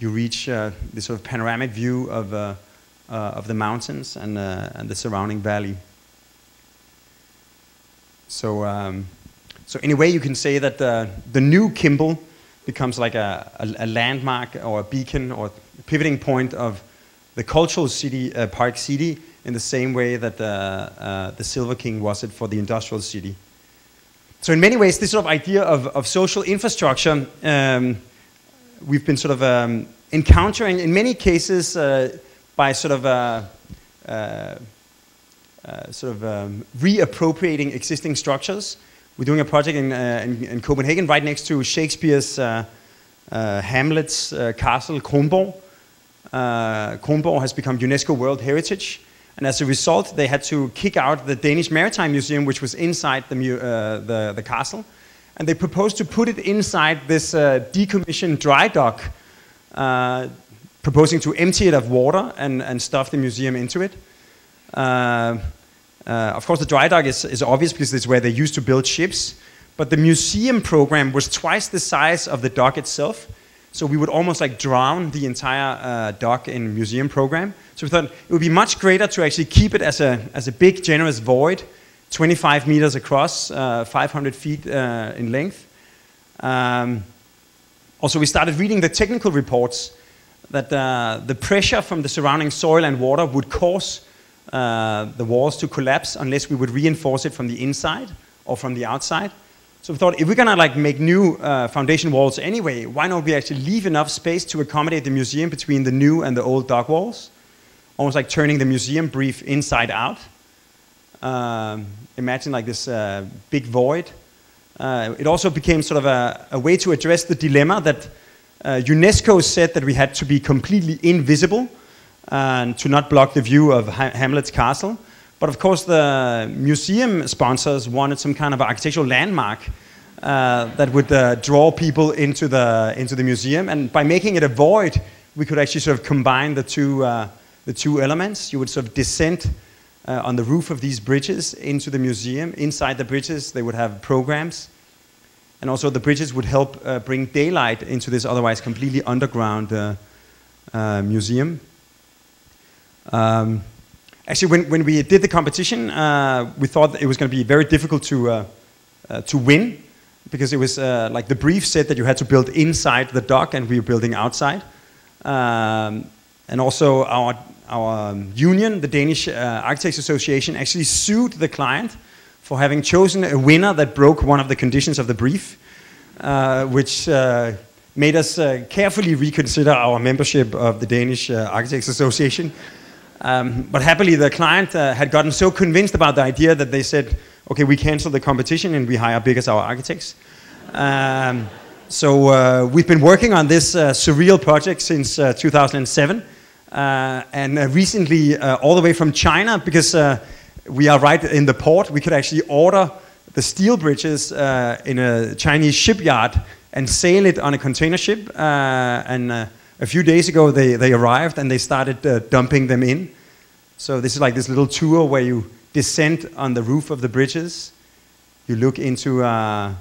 you reach this sort of panoramic view of, of the mountains and, and the surrounding valley. So, um, so in a way, you can say that uh, the new Kimball becomes like a, a, a, landmark or a beacon or a pivoting point of the cultural city, uh, Park City, in the same way that uh, the Silver King was it for the industrial city. So in many ways, this sort of idea of, of social infrastructure, um, we've been sort of um, encountering in many cases uh, by sort of uh, uh, sort of um, reappropriating existing structures. We're doing a project in, uh, in, in, Copenhagen right next to Shakespeare's uh, uh Hamlet's uh, castle, Kronborg. Kronborg has become UNESCO World Heritage. And as a result, they had to kick out the Danish Maritime Museum, which was inside the, the, the, castle. And they proposed to put it inside this decommissioned dry dock, proposing to empty it of water and, and stuff the museum into it. Uh, uh, of course, the dry dock is, is obvious because it's where they used to build ships. But the museum program was twice the size of the dock itself. So we would almost like drown the entire uh, dock in museum program. So we thought it would be much greater to actually keep it as a, as a big, generous void, 25 meters across, uh, 500 feet uh, in length. Um, also, we started reading the technical reports that uh, the pressure from the surrounding soil and water would cause uh, the walls to collapse unless we would reinforce it from the inside or from the outside. So we thought if we're gonna like make new uh, foundation walls anyway, why not we actually leave enough space to accommodate the museum between the new and the old dock walls? Almost like turning the museum brief inside out. Um, imagine like this uh, big void Uh, it also became sort of a, a, way to address the dilemma that uh, UNESCO said that we had to be completely invisible and to not block the view of ha Hamlet's castle. But of course, the museum sponsors wanted some kind of architectural landmark uh, that would uh, draw people into the, into the museum. And by making it a void, we could actually sort of combine the two, uh, the two elements. You would sort of descend uh, on the roof of these bridges into the museum. Inside the bridges, they would have programs. And also the bridges would help uh, bring daylight into this otherwise completely underground uh, museum. Um, actually, when, when we did the competition, uh, we thought it was going to be very difficult to, uh, to win because it was like the brief said that you had to build inside the dock and we were building outside. Um, and also our our um, union, the Danish uh, Architects Association, actually sued the client for having chosen a winner that broke one of the conditions of the brief, uh, which uh, made us uh, carefully reconsider our membership of the Danish uh, Architects Association. Um, but happily, the client uh, had gotten so convinced about the idea that they said, okay, we cancel the competition and we hire big as our architects. Um, so we've been working on this surreal project since 2007. Uh, and uh, recently, uh, all the way from China, because we are right in the port, we could actually order the steel bridges in a Chinese shipyard and sail it on a container ship. and a few days ago, they, they arrived and they started dumping them in. So this is like this little tour where you descend on the roof of the bridges. You look into uh,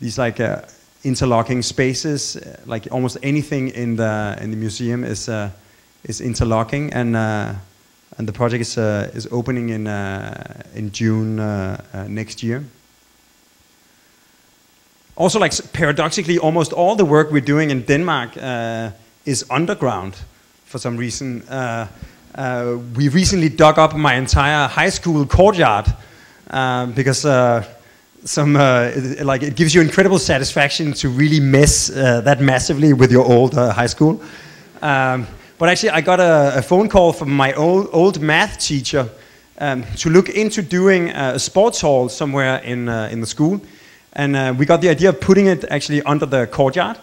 these like uh, interlocking spaces. Like almost anything in the in the museum is uh, is interlocking, and uh, and the project is uh, is opening in uh, in June next year. Also, like paradoxically, almost all the work we're doing in Denmark is underground for some reason. Uh, uh, we recently dug up my entire high school courtyard uh, because some it, like it gives you incredible satisfaction to really mess that massively with your old high school. Um, but actually, I got a, a phone call from my old, old math teacher um, to look into doing a sports hall somewhere in, uh, in the school. And uh, we got the idea of putting it actually under the courtyard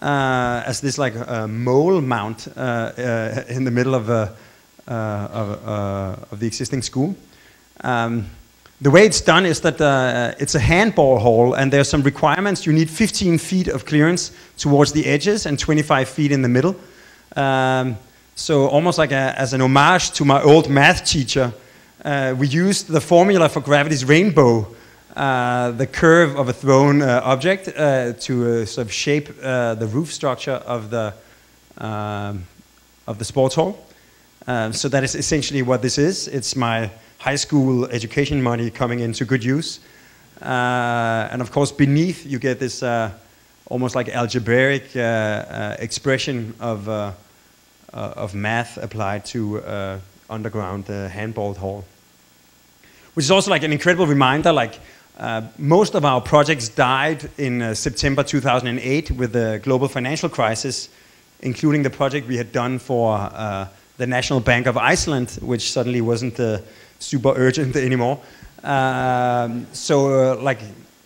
uh, as this like a mole mount uh, uh, in the middle of, uh, of, of, the existing school. Um, the way it's done is that uh, it's a handball hall, and there's some requirements. You need 15 feet of clearance towards the edges and 25 feet in the middle. Um, so almost like a, as an homage to my old math teacher, uh, we used the formula for gravity's rainbow, uh, the curve of a thrown uh, object, uh, to uh, sort of shape uh, the roof structure of the, um, of the sports hall. So that is essentially what this is. It's my high school education money coming into good use. and of course, beneath you get this almost like algebraic expression of, of math applied to underground handball hall. Which is also like an incredible reminder, like uh, most of our projects died in uh, September 2008 with the global financial crisis, including the project we had done for uh, the National Bank of Iceland, which suddenly wasn't super urgent <laughs> anymore. Um, so, like,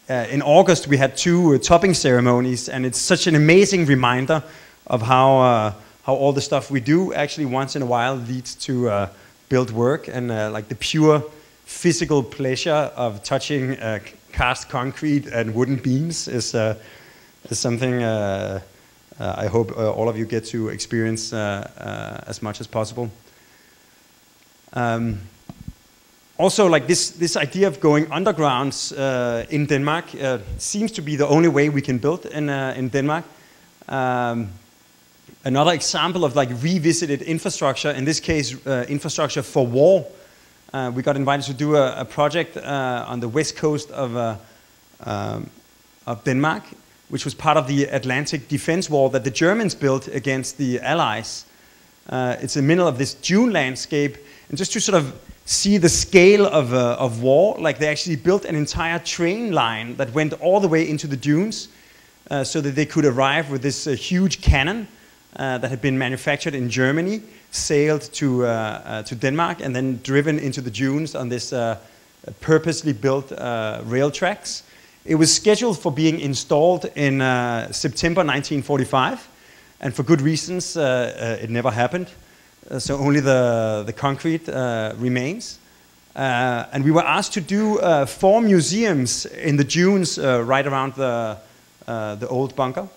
uh, in August, we had two uh, topping ceremonies, and it's such an amazing reminder of how, uh, how all the stuff we do actually once in a while leads to uh, build work and uh, like the pure physical pleasure of touching uh, cast concrete and wooden beams is, is something I hope all of you get to experience as much as possible. Um, also like this, this idea of going underground uh, in Denmark uh, seems to be the only way we can build in, uh, in Denmark. Um, another example of like revisited infrastructure, in this case, uh, infrastructure for war. Uh, we got invited to do a, a project uh, on the west coast of, um, of Denmark, which was part of the Atlantic defense wall that the Germans built against the Allies. it's in the middle of this dune landscape, and just to sort of see the scale of, uh, of war. Like they actually built an entire train line that went all the way into the dunes uh, so that they could arrive with this uh, huge cannon uh, that had been manufactured in Germany, sailed to, uh, uh, to Denmark, and then driven into the dunes on this purposely built rail tracks. It was scheduled for being installed in uh, September 1945, and for good reasons, uh, uh, it never happened. Uh, so only the, the concrete uh, remains. Uh, and we were asked to do four museums in the dunes right around the, the old bunker.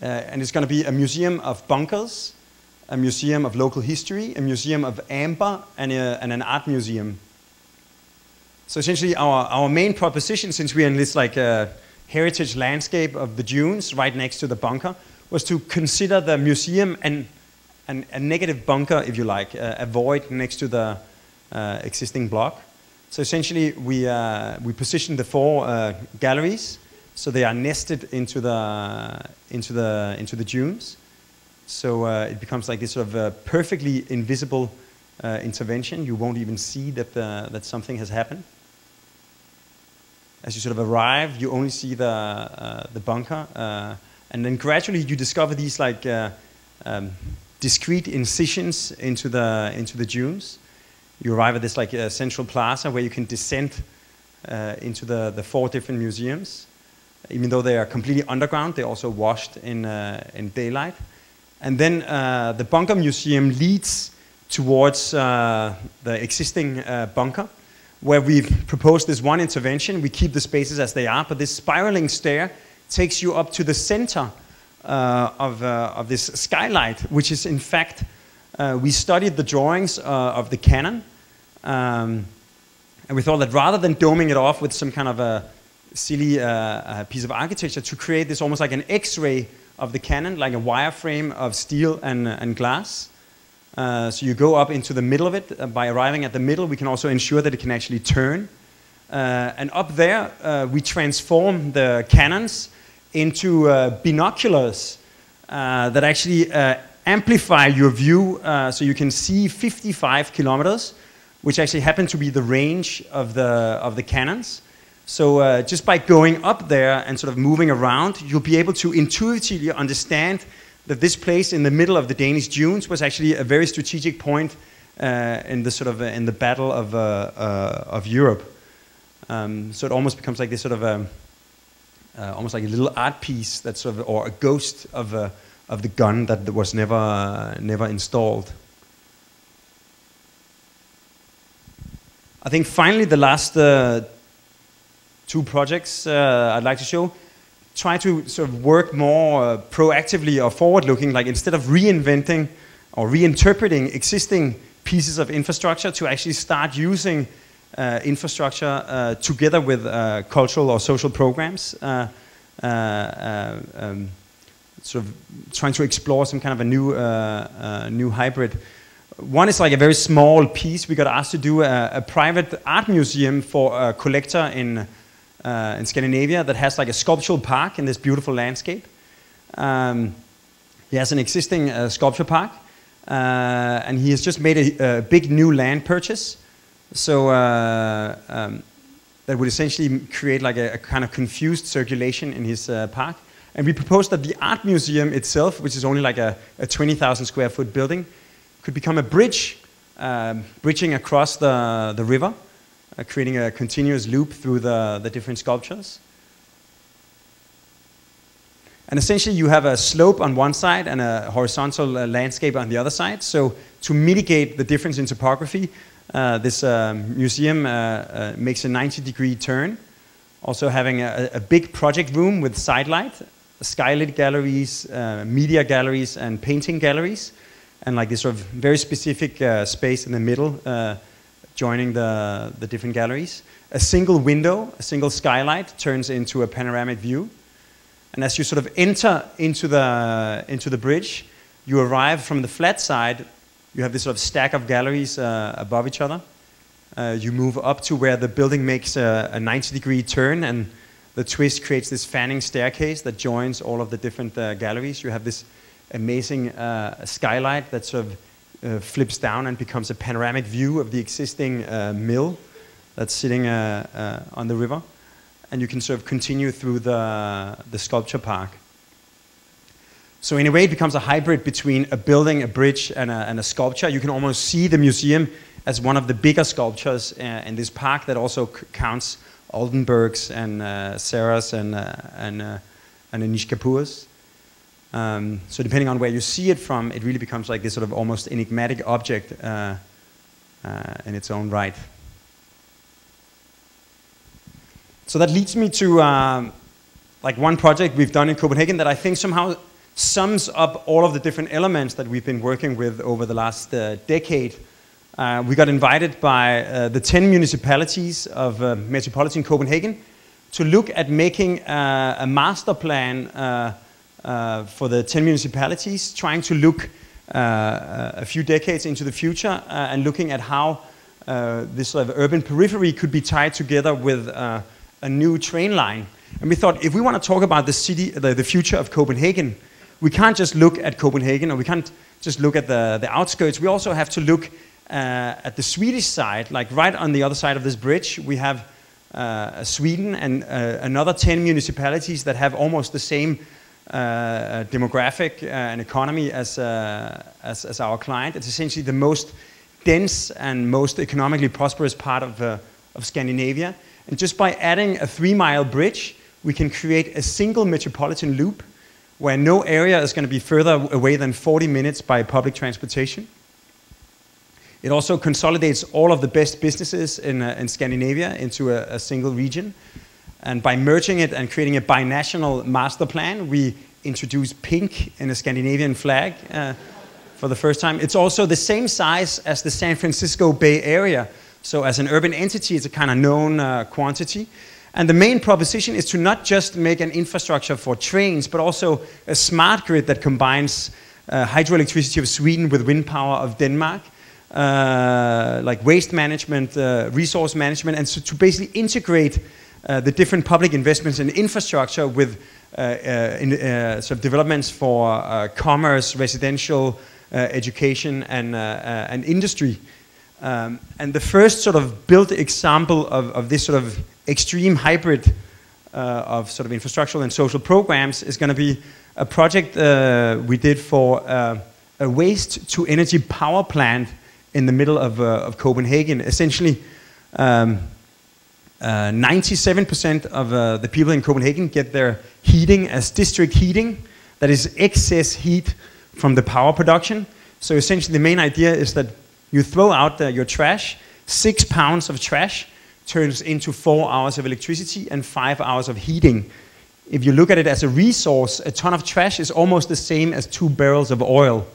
And it's going to be a museum of bunkers, a museum of local history, a museum of amber, and, a, and an art museum. So essentially, our, our main proposition, since we're in this like uh, heritage landscape of the dunes right next to the bunker, was to consider the museum and an, a negative bunker, if you like, uh, a void next to the uh, existing block. So essentially, we, uh, we position the four uh, galleries so they are nested into the, into the, into the dunes. So uh, it becomes like this sort of uh, perfectly invisible uh, intervention. You won't even see that, the, that something has happened. As you sort of arrive, you only see the, uh, the bunker. Uh, and then gradually you discover these like uh, um, discrete incisions into the, into the dunes. You arrive at this like central plaza where you can descend into the, the four different museums. Even though they are completely underground, they're also washed in, in daylight. And then uh, the bunker museum leads towards uh, the existing uh, bunker, where we've proposed this one intervention. We keep the spaces as they are, but this spiraling stair takes you up to the center uh, of, uh, of this skylight, which is in fact, uh, we studied the drawings of the cannon, um, and we thought that rather than doming it off with some kind of a silly piece of architecture, to create this almost like an X-ray of the cannon, like a wireframe of steel and, and glass. Uh, so you go up into the middle of it. Uh, by arriving at the middle, we can also ensure that it can actually turn. Uh, and up there, uh, we transform the cannons into uh, binoculars uh, that actually amplify your view so you can see 55 kilometers, which actually happen to be the range of the, of the cannons. So uh, just by going up there and sort of moving around, you'll be able to intuitively understand that this place in the middle of the Danish dunes was actually a very strategic point uh, in the sort of uh, in the battle of uh, uh, of Europe. Um, so it almost becomes like this sort of um, uh, almost like a little art piece that sort of or a ghost of of the gun that was never never installed. I think finally the last two projects uh, I'd like to show. Try to sort of work more uh, proactively or forward-looking, like instead of reinventing or reinterpreting existing pieces of infrastructure to actually start using uh, infrastructure uh, together with uh, cultural or social programs. Uh, um, sort of trying to explore some kind of a new, new hybrid. One is like a very small piece. We got asked to do a, a private art museum for a collector in uh, in Scandinavia that has like a sculptural park in this beautiful landscape. Um, he has an existing uh, sculpture park, uh, and he has just made a, a big new land purchase. So uh, um, that would essentially create like a, a, kind of confused circulation in his uh, park. And we proposed that the art museum itself, which is only like a, a 20,000 square foot building, could become a bridge, um, bridging across the, the river creating a continuous loop through the, the different sculptures. And essentially, you have a slope on one side and a horizontal uh, landscape on the other side. So, to mitigate the difference in topography, uh, this um, museum uh, uh makes a 90 degree turn. Also, having a, a big project room with sidelight, skylit galleries, uh, media galleries, and painting galleries, and like this sort of very specific space in the middle joining the, the different galleries. A single window, a single skylight turns into a panoramic view. And as you sort of enter into the, into the bridge, you arrive from the flat side. You have this sort of stack of galleries uh, above each other. Uh, you move up to where the building makes a, a, 90 degree turn and the twist creates this fanning staircase that joins all of the different uh, galleries. You have this amazing uh, skylight that sort of flips down and becomes a panoramic view of the existing uh, mill that's sitting uh, uh, on the river. And you can sort of continue through the, the sculpture park. So in a way, it becomes a hybrid between a building, a bridge, and a, and a sculpture. You can almost see the museum as one of the bigger sculptures uh, in this park that also counts Oldenburgs and uh, Serras and, uh, and, uh, and Anish Kapoors. Um, so depending on where you see it from, it really becomes like this sort of almost enigmatic object uh, uh, in its own right. So that leads me to um, like one project we've done in Copenhagen that I think somehow sums up all of the different elements that we've been working with over the last uh, decade. Uh, we got invited by uh, the 10 municipalities of uh, metropolitan Copenhagen to look at making a master plan for the 10 municipalities, trying to look a few decades into the future and looking at how this sort of urban periphery could be tied together with a new train line. And we thought if we want to talk about the city, the, the future of Copenhagen, we can't just look at Copenhagen or we can't just look at the, the outskirts. We also have to look uh, at the Swedish side, like right on the other side of this bridge, we have uh, Sweden and uh, another 10 municipalities that have almost the same uh, demographic uh, and economy as, uh, as, as, our client. It's essentially the most dense and most economically prosperous part of, of Scandinavia. And just by adding a three mile bridge, we can create a single metropolitan loop where no area is going to be further away than 40 minutes by public transportation. It also consolidates all of the best businesses in, uh, in Scandinavia into a, a, single region. And by merging it and creating a binational master plan, we introduce pink in a Scandinavian flag uh, for the first time. It's also the same size as the San Francisco Bay Area. So as an urban entity, it's a kind of known uh, quantity. And the main proposition is to not just make an infrastructure for trains, but also a smart grid that combines uh, hydroelectricity of Sweden with wind power of Denmark, uh, like waste management, uh, resource management, and so to basically integrate the different public investments in infrastructure with uh, uh, in, sort of developments for commerce, residential, education, and, and industry. Um, and the first sort of built example of, of this sort of extreme hybrid uh, of sort of infrastructural and social programs is going to be a project uh, we did for uh, a waste to energy power plant in the middle of, uh, of Copenhagen. Essentially, um, uh, of uh, the people in Copenhagen get their heating as district heating, that is excess heat from the power production. So essentially, the main idea is that you throw out your trash, six pounds of trash turns into four hours of electricity and five hours of heating. If you look at it as a resource, a ton of trash is almost the same as two barrels of oil.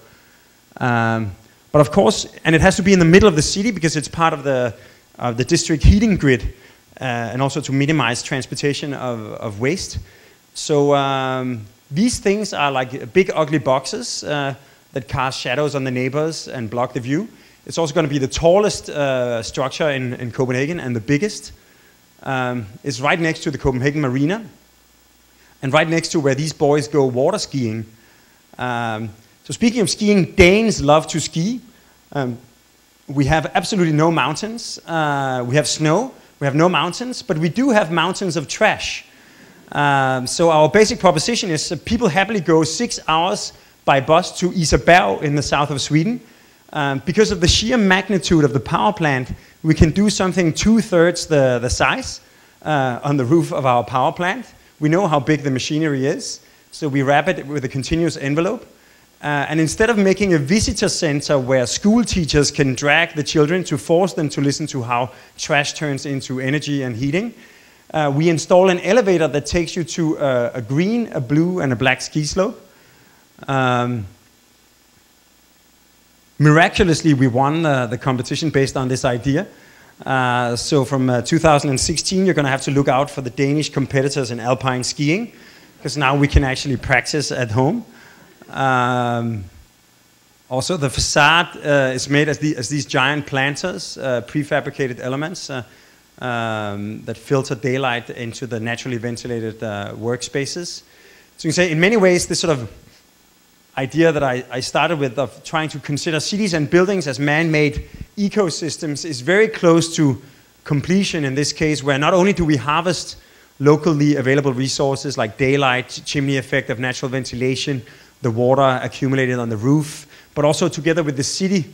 Um, but of course, and it has to be in the middle of the city because it's part of the, of the district heating grid, uh, and also to minimize transportation of, of waste. So um, these things are like big ugly boxes uh, that cast shadows on the neighbors and block the view. It's also going to be the tallest uh, structure in, in, Copenhagen and the biggest. Um, it's right next to the Copenhagen Marina and right next to where these boys go water skiing. Um, so speaking of skiing, Danes love to ski. Um, we have absolutely no mountains. Uh, we have snow. We have no mountains, but we do have mountains of trash. Um, so our basic proposition is that people happily go six hours by bus to Isaberg in the south of Sweden um, because of the sheer magnitude of the power plant, we can do something two-thirds the, the size uh, on the roof of our power plant. We know how big the machinery is, so we wrap it with a continuous envelope. Uh, and instead of making a visitor center where school teachers can drag the children to force them to listen to how trash turns into energy and heating, uh, we install an elevator that takes you to a, a, green, a blue, and a black ski slope. Um, miraculously, we won uh, the competition based on this idea. Uh, so from uh, 2016, you're going to have to look out for the Danish competitors in alpine skiing, because now we can actually practice at home. Um, also, the facade uh, is made as, the, as, these giant planters, uh, prefabricated elements uh, um, that filter daylight into the naturally ventilated workspaces. So you can say, in many ways, this sort of idea that I, I, started with of trying to consider cities and buildings as man-made ecosystems is very close to completion in this case, where not only do we harvest locally available resources like daylight, chimney effect of natural ventilation, the water accumulated on the roof, but also together with the city,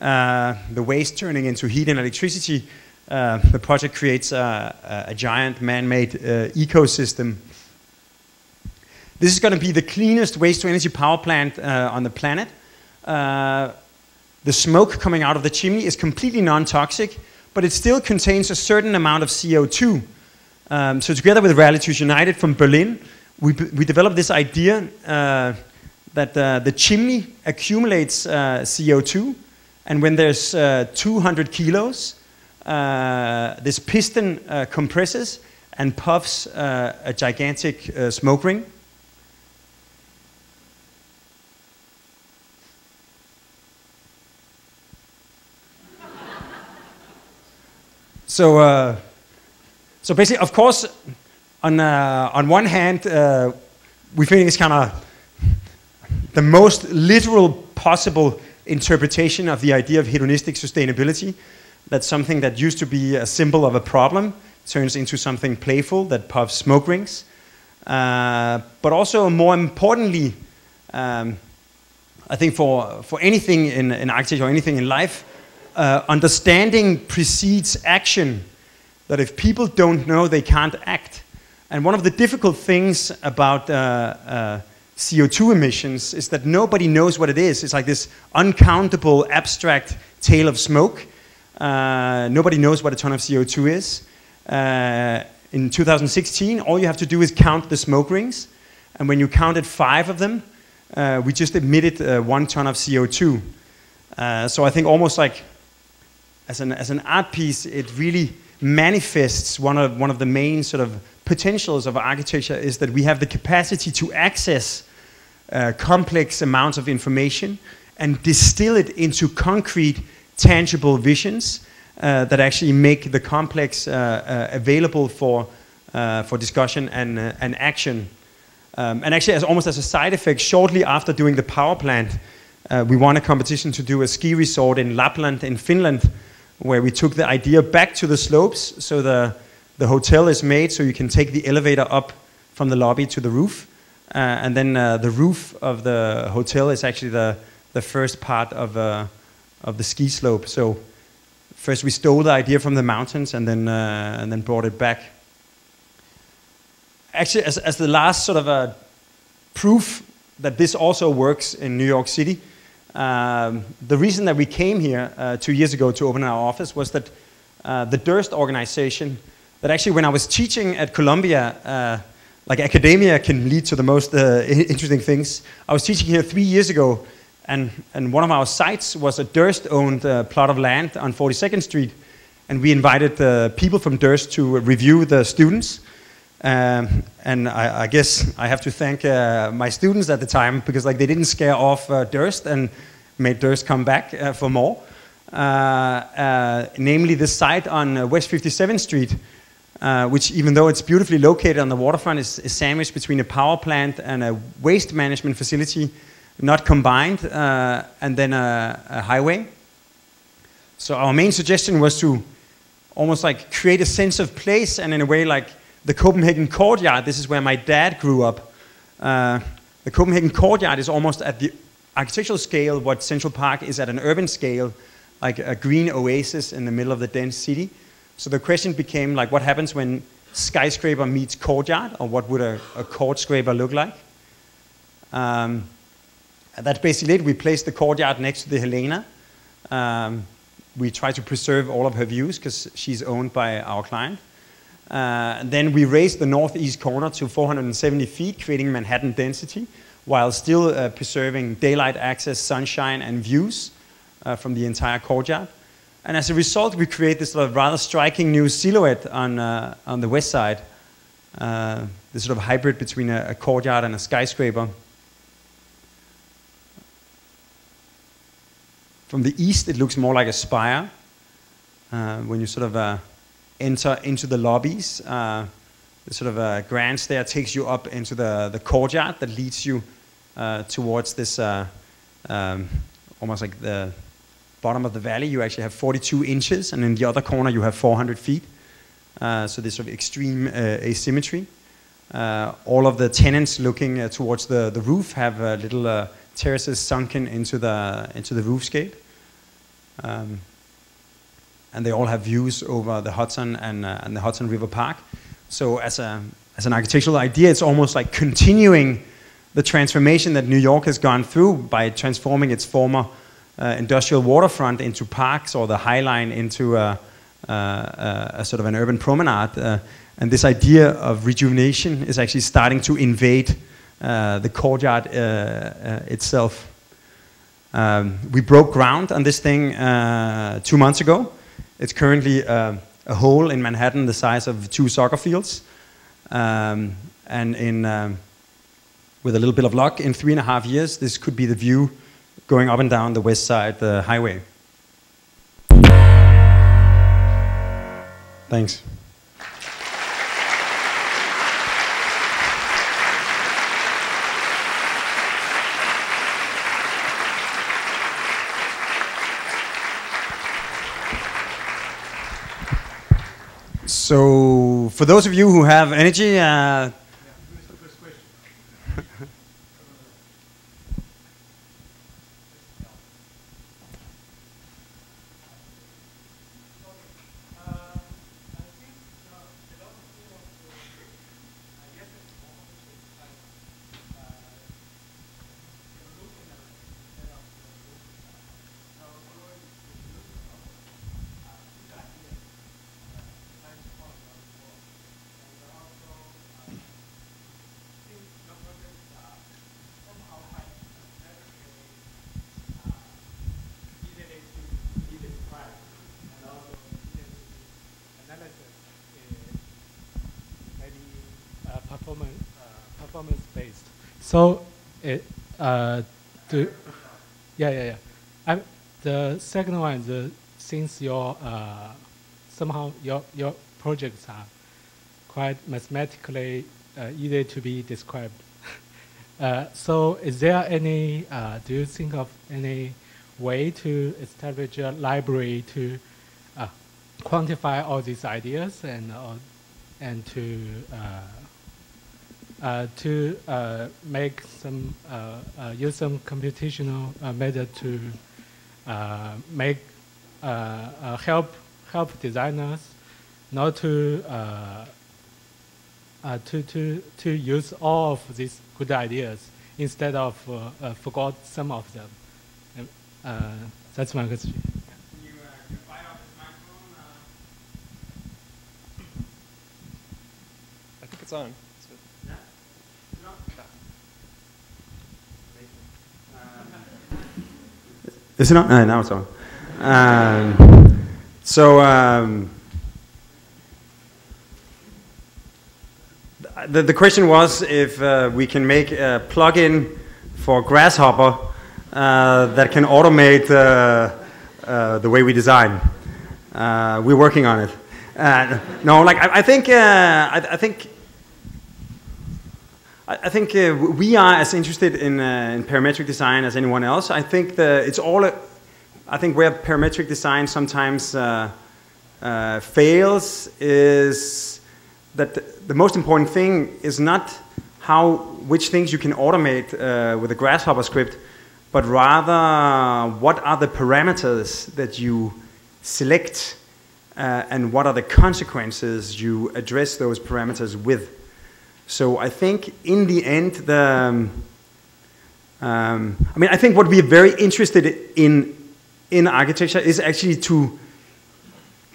uh, the waste turning into heat and electricity, uh, the project creates a, a giant man-made uh, ecosystem. This is going to be the cleanest waste-to-energy power plant uh, on the planet. Uh, the smoke coming out of the chimney is completely non-toxic, but it still contains a certain amount of CO2. Um, so together with Realities United from Berlin, we, we developed this idea uh, that uh, the chimney accumulates uh, CO2, and when there's uh, 200 kilos, this piston compresses and puffs a gigantic smoke ring. <laughs> So, uh, so basically, of course, on, uh, on one hand, uh, we think it's kind of the most literal possible interpretation of the idea of hedonistic sustainability. That something that used to be a symbol of a problem turns into something playful that puffs smoke rings. Uh, but also, more importantly, um, I think for, for anything in, in architecture or anything in life, uh, understanding precedes action. That if people don't know, they can't act. And one of the difficult things about uh, uh, CO2 emissions is that nobody knows what it is. It's like this uncountable, abstract tail of smoke. Uh, nobody knows what a ton of CO2 is. Uh, in 2016, all you have to do is count the smoke rings. And when you counted five of them, uh, we just emitted one ton of CO2. so I think almost like as an, as an art piece, it really manifests one of, one of the main sort of potentials of architecture is that we have the capacity to access uh, complex amounts of information and distill it into concrete, tangible visions uh, that actually make the complex uh, uh available for, uh, for discussion and, and action. Um, and actually, as almost as a side effect, shortly after doing the power plant, we won a competition to do a ski resort in Lapland in Finland where we took the idea back to the slopes. So the, the hotel is made so you can take the elevator up from the lobby to the roof. Uh, and then uh, the roof of the hotel is actually the, the first part of, uh, of the ski slope. So first we stole the idea from the mountains and then, and then brought it back. Actually, as, as the last sort of a proof that this also works in New York City, um, the reason that we came here uh, two years ago to open our office was that uh, the Durst organization, that actually when I was teaching at Columbia, uh, like academia can lead to the most uh, interesting things. I was teaching here three years ago, and, and one of our sites was a Durst-owned uh, plot of land on 42nd Street, and we invited uh, people from Durst to review the students. Um, and I, I, guess I have to thank uh, my students at the time because like they didn't scare off uh, Durst and made Durst come back uh, for more. Uh, namely, the site on West 57th Street, which even though it's beautifully located on the waterfront, is, is, sandwiched between a power plant and a waste management facility, not combined, and then a, a highway. So our main suggestion was to almost like create a sense of place and in a way like the Copenhagen courtyard, this is where my dad grew up. Uh, the Copenhagen courtyard is almost at the architectural scale what Central Park is at an urban scale, like a green oasis in the middle of the dense city. So the question became like, what happens when skyscraper meets courtyard, or what would a, a court scraper look like? Um, that's basically it. We placed the courtyard next to the Helena. Um, we try to preserve all of her views because she's owned by our client. Uh, then we raised the northeast corner to 470 feet, creating Manhattan density, while still uh, preserving daylight access, sunshine, and views uh, from the entire courtyard. And as a result, we create this sort of rather striking new silhouette on, uh, on the west side, uh, this sort of hybrid between a, a, courtyard and a skyscraper. From the east, it looks more like a spire. Uh, when you sort of enter into the lobbies. Uh, the sort of a grand stair takes you up into the, the courtyard that leads you uh, towards this uh, um, almost like the bottom of the valley. You actually have 42 inches, and in the other corner you have 400 feet. Uh, so this sort of extreme uh, asymmetry. Uh, all of the tenants looking towards the, the roof have little terraces sunken into the into the roofscape. Um, and they all have views over the Hudson and, uh, and the Hudson River Park. So as, a, as an architectural idea, it's almost like continuing the transformation that New York has gone through by transforming its former uh, industrial waterfront into parks or the High Line into a, a, a sort of an urban promenade. Uh, and this idea of rejuvenation is actually starting to invade uh, the courtyard uh, uh, itself. Um, we broke ground on this thing uh, two months ago. It's currently a hole in Manhattan the size of two soccer fields. Um, and in, um, with a little bit of luck, in three and a half years, this could be the view going up and down the west side of the highway. Thanks. So, for those of you who have energy, uh, So, it, uh, do, yeah, yeah, yeah. I'm, the second one, the, since your uh, somehow your your projects are quite mathematically uh, easy to be described. <laughs> uh, so, is there any? Uh, do you think of any way to establish a library to uh, quantify all these ideas and uh, and to uh, Uh, to uh, make some uh, uh use some computational uh, method to make help help designers not to to to to use all of these good ideas instead of forgot some of them. that's my question. I think it's on. Is it on? No, now it's on. Um, so um, the, the question was if uh, we can make a plugin for Grasshopper uh, that can automate uh, uh the way we design. Uh, we're working on it. Uh, no, like I, I think I, I think I think uh, we are as interested in, uh, in, parametric design as anyone else. I think the, it's all. A, I think where parametric design sometimes uh, uh fails is that the, the, most important thing is not how which things you can automate uh, with a Grasshopper script, but rather what are the parameters that you select uh, and what are the consequences you address those parameters with. So I think in the end, the, um, um, I mean, I think what we are very interested in in architecture is actually to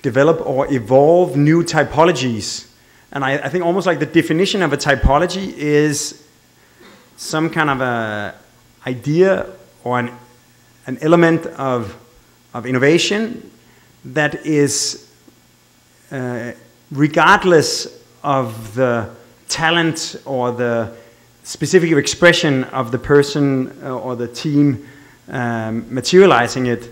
develop or evolve new typologies. And I, I think almost like the definition of a typology is some kind of a idea or an, an element of, of innovation that is uh, regardless of the talent or the specific expression of the person uh, or the team um, materializing it.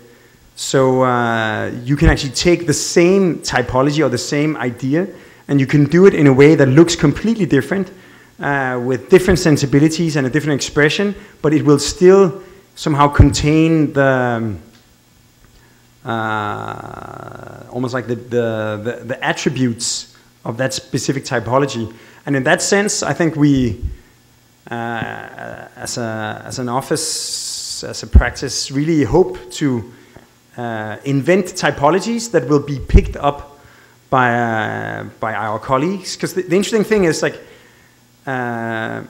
So uh, you can actually take the same typology or the same idea and you can do it in a way that looks completely different uh, with different sensibilities and a different expression, but it will still somehow contain the um, uh, almost like the, the, the, the attributes of that specific typology. And in that sense, I think we, uh, as, a, as an office, as a practice, really hope to uh, invent typologies that will be picked up by, uh, by our colleagues. Because the, the, interesting thing is, like, uh,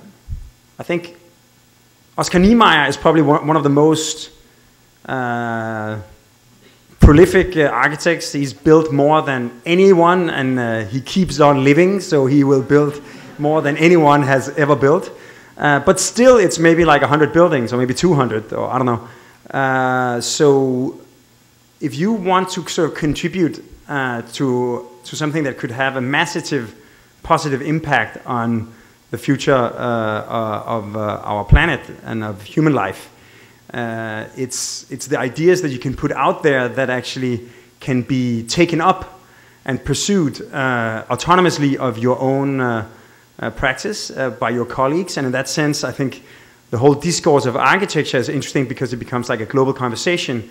I think Oscar Niemeyer is probably one, one of the most uh, prolific uh, architects. He's built more than anyone, and uh, he keeps on living, so he will build more than anyone has ever built. but still, it's maybe like 100 buildings, or maybe 200, or I don't know. so if you want to sort of contribute uh, to to something that could have a massive positive impact on the future uh, uh, of uh, our planet and of human life, uh, it's it's the ideas that you can put out there that actually can be taken up and pursued uh, autonomously of your own practice by your colleagues, and in that sense, I think the whole discourse of architecture is interesting because it becomes like a global conversation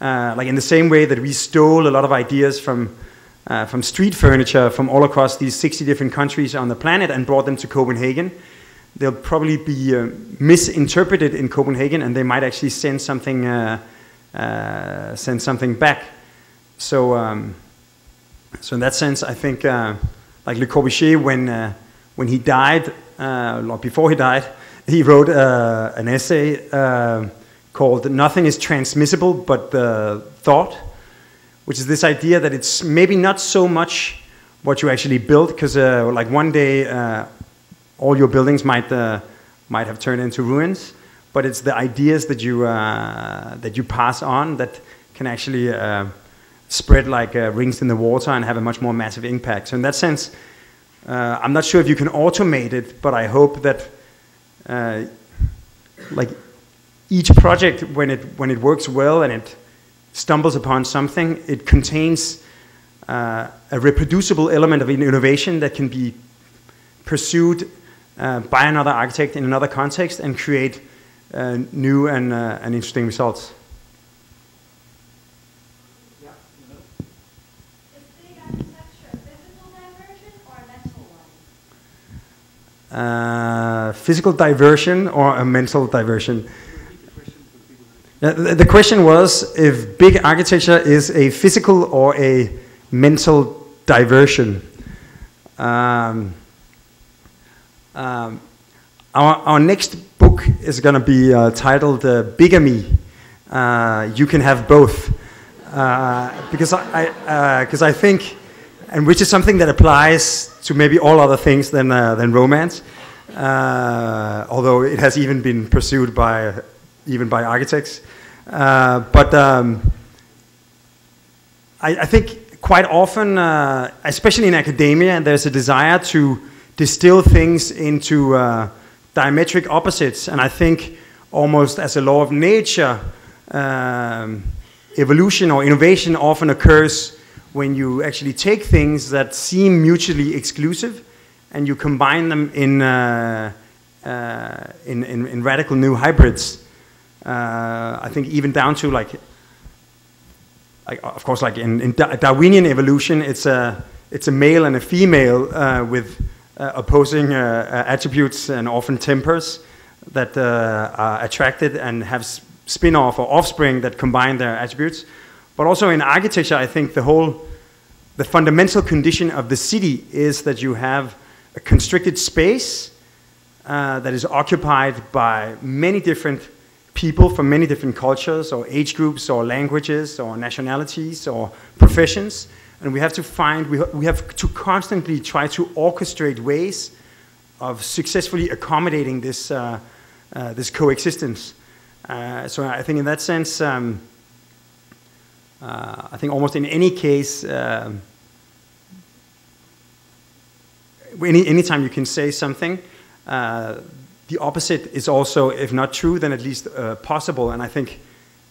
uh, like in the same way that we stole a lot of ideas from, uh, from street furniture from all across these 60 different countries on the planet and brought them to Copenhagen, they'll probably be uh, misinterpreted in Copenhagen and they might actually send something, uh, uh, send something back. So, um, so in that sense, I think uh, like Le Corbusier, when, when he died, or before he died, he wrote an essay called Nothing is Transmissible But the Thought, which is this idea that it's maybe not so much what you actually build, because uh, like one day uh, all your buildings might, uh, might have turned into ruins, but it's the ideas that you, uh, that you pass on that can actually uh, spread like uh, rings in the water and have a much more massive impact. So in that sense, I'm not sure if you can automate it, but I hope that like each project, when it, when it works well and it stumbles upon something, it contains uh, a reproducible element of innovation that can be pursued uh, by another architect in another context and create uh, new and, uh, and interesting results. Uh, physical diversion or a mental diversion. The question was if big architecture is a physical or a mental diversion. Um, um, our, our next book is going to be uh, titled uh, Bigamy. Uh, you can have both. Uh, because I, because I, I think, and which is something that applies to maybe all other things than, than romance, although it has even been pursued by even by architects. Uh, but um, I, I, think quite often, uh, especially in academia, there's a desire to distill things into uh, diametric opposites. And I think almost as a law of nature, um, evolution or innovation often occurs when you actually take things that seem mutually exclusive and you combine them in, uh, uh, in, in, in, radical new hybrids. Uh, I think even down to like, like of course, like in, in Darwinian evolution, it's a it's a male and a female uh, with opposing uh, attributes and often tempers that uh, are attracted and have spin-off or offspring that combine their attributes. But also in architecture, I think the whole the fundamental condition of the city is that you have a constricted space uh, that is occupied by many different people from many different cultures or age groups or languages or nationalities or professions. And we have to find, we, we have to constantly try to orchestrate ways of successfully accommodating this, uh, uh, this coexistence. Uh, so I think in that sense, um, uh, I think almost in any case, um, any anytime you can say something, uh, the opposite is also, if not true, then at least uh, possible. And I think,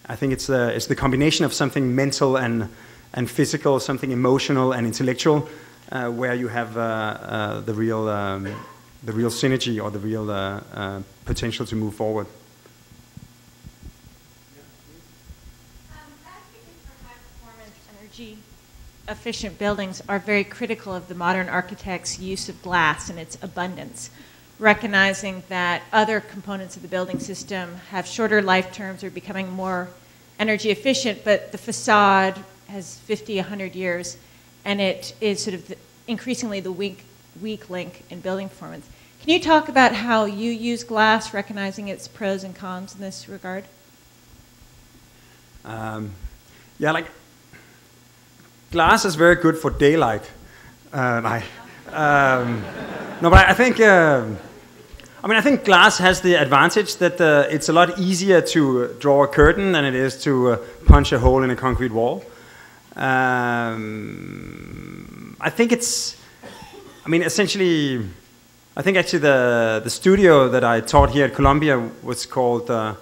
I think it's, the, it's the combination of something mental and, and physical, something emotional and intellectual, uh, where you have uh, uh the, real, um, the real synergy or the real uh, potential to move forward. efficient buildings are very critical of the modern architect's use of glass and its abundance recognizing that other components of the building system have shorter life terms or becoming more energy efficient, but the facade has 50, 100 years, and it is sort of the, increasingly the weak, weak link in building performance. Can you talk about how you use glass, recognizing its pros and cons in this regard? Um, yeah, like glass is very good for daylight. Uh, um, no, but I think. Um, I mean, I think glass has the advantage that uh, it's a lot easier to draw a curtain than it is to uh, punch a hole in a concrete wall. Um, I think it's, I mean, essentially, I think actually the, the studio that I taught here at Columbia was called uh,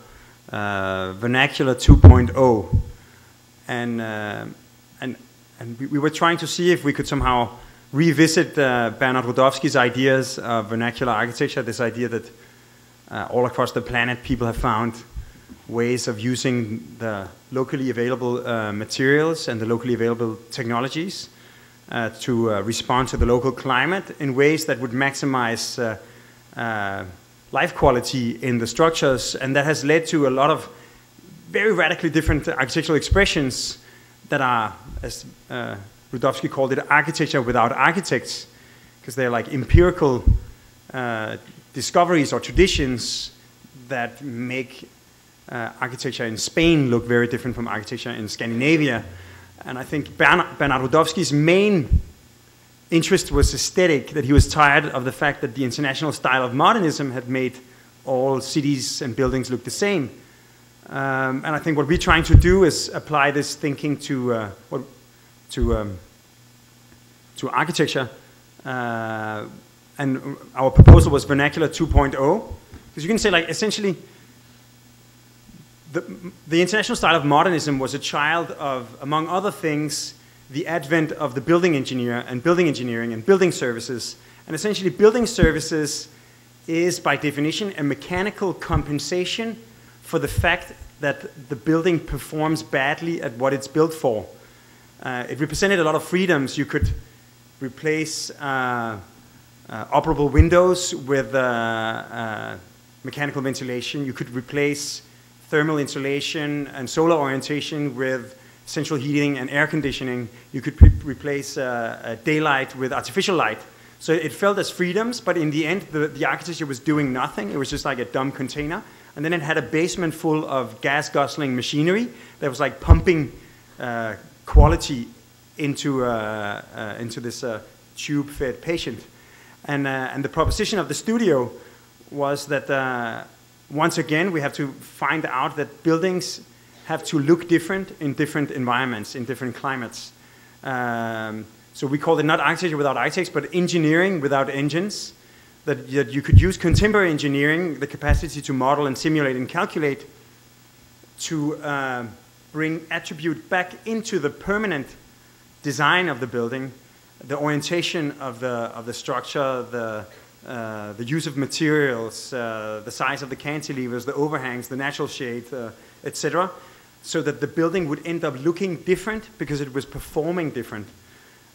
uh Vernacular 2.0. And, uh, and, and we, we were trying to see if we could somehow revisit uh, Bernard Rudofsky's ideas of vernacular architecture, this idea that uh, all across the planet people have found ways of using the locally available uh, materials and the locally available technologies uh, to uh, respond to the local climate in ways that would maximize uh, life quality in the structures. And that has led to a lot of very radically different architectural expressions that are, as Rudofsky called it architecture without architects, because they're like empirical uh, discoveries or traditions that make uh, architecture in Spain look very different from architecture in Scandinavia. And I think Bernard, Rudofsky's main interest was aesthetic, that he was tired of the fact that the international style of modernism had made all cities and buildings look the same. Um, and I think what we're trying to do is apply this thinking to uh, to um, to architecture. Uh, and our proposal was vernacular 2.0 because you can say like essentially the, the international style of modernism was a child of among other things the advent of the building engineer and building engineering and building services and essentially building services is by definition a mechanical compensation for the fact that the building performs badly at what it's built for uh, it represented a lot of freedoms. You could replace uh, uh, operable windows with uh, uh, mechanical ventilation. You could replace thermal insulation and solar orientation with central heating and air conditioning. You could replace uh, daylight with artificial light. So it felt as freedoms, but in the end, the, the architecture was doing nothing. It was just like a dumb container. And then it had a basement full of gas guzzling machinery that was like pumping uh, quality into, uh, uh, into this uh, tube-fed patient. And, and the proposition of the studio was that once again, we have to find out that buildings have to look different in different environments, in different climates. Um, so we call it not architecture without architects, but engineering without engines. That, that you could use contemporary engineering, the capacity to model and simulate and calculate, to uh, bring attribute back into the permanent design of the building, the orientation of the, of the structure, the, uh, the use of materials, uh, the size of the cantilevers, the overhangs, the natural shade, uh, etc., so that the building would end up looking different because it was performing different.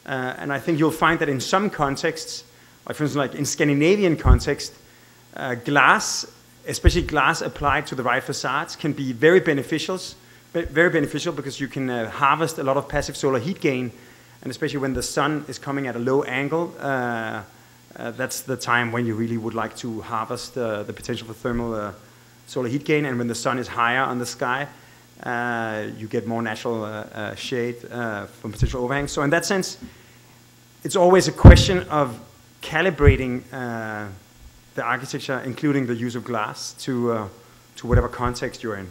Uh, and I think you'll find that in some contexts, like for instance, like in Scandinavian context, glass, especially glass applied to the right facades, can be very beneficial very beneficial because you can uh, harvest a lot of passive solar heat gain, and especially when the sun is coming at a low angle, uh, uh, that's the time when you really would like to harvest uh, the potential for thermal uh, solar heat gain. And when the sun is higher on the sky, uh, you get more natural shade from potential overhang. So in that sense, it's always a question of calibrating the architecture, including the use of glass, to, to whatever context you're in.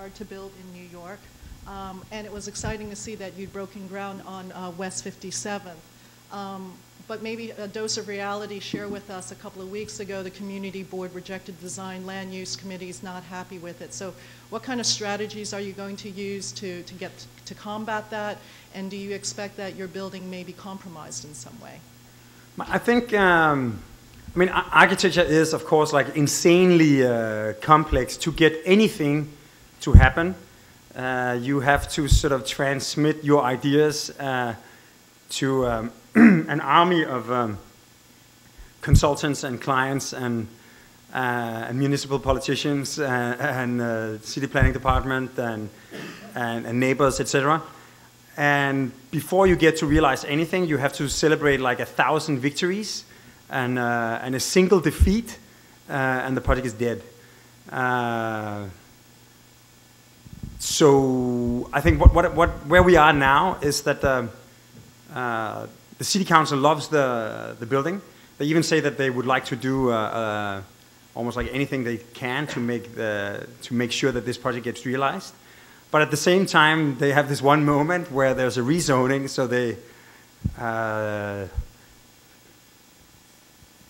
hard to build. Um, and it was exciting to see that you'd broken ground on uh, West 57th. Um, but maybe a dose of reality, share with us a couple of weeks ago, the community board rejected design, land use committees not happy with it. So what kind of strategies are you going to use to, to get to combat that? And do you expect that your building may be compromised in some way? I think, um, I mean, architecture is, of course, like insanely uh, complex to get anything to happen. Uh, you have to sort of transmit your ideas uh, to um, <clears throat> an army of um, consultants and clients and, uh, and municipal politicians and, <laughs> and uh, city planning department and, and, and neighbors, etc. And before you get to realize anything, you have to celebrate like a thousand victories and, uh, and a single defeat, uh, and the project is dead. Uh, so I think what, what, what, where we are now is that um, uh, the city council loves the, the building. They even say that they would like to do uh, uh, almost like anything they can to make, the, to make sure that this project gets realized. But at the same time, they have this one moment where there's a rezoning, so they, uh,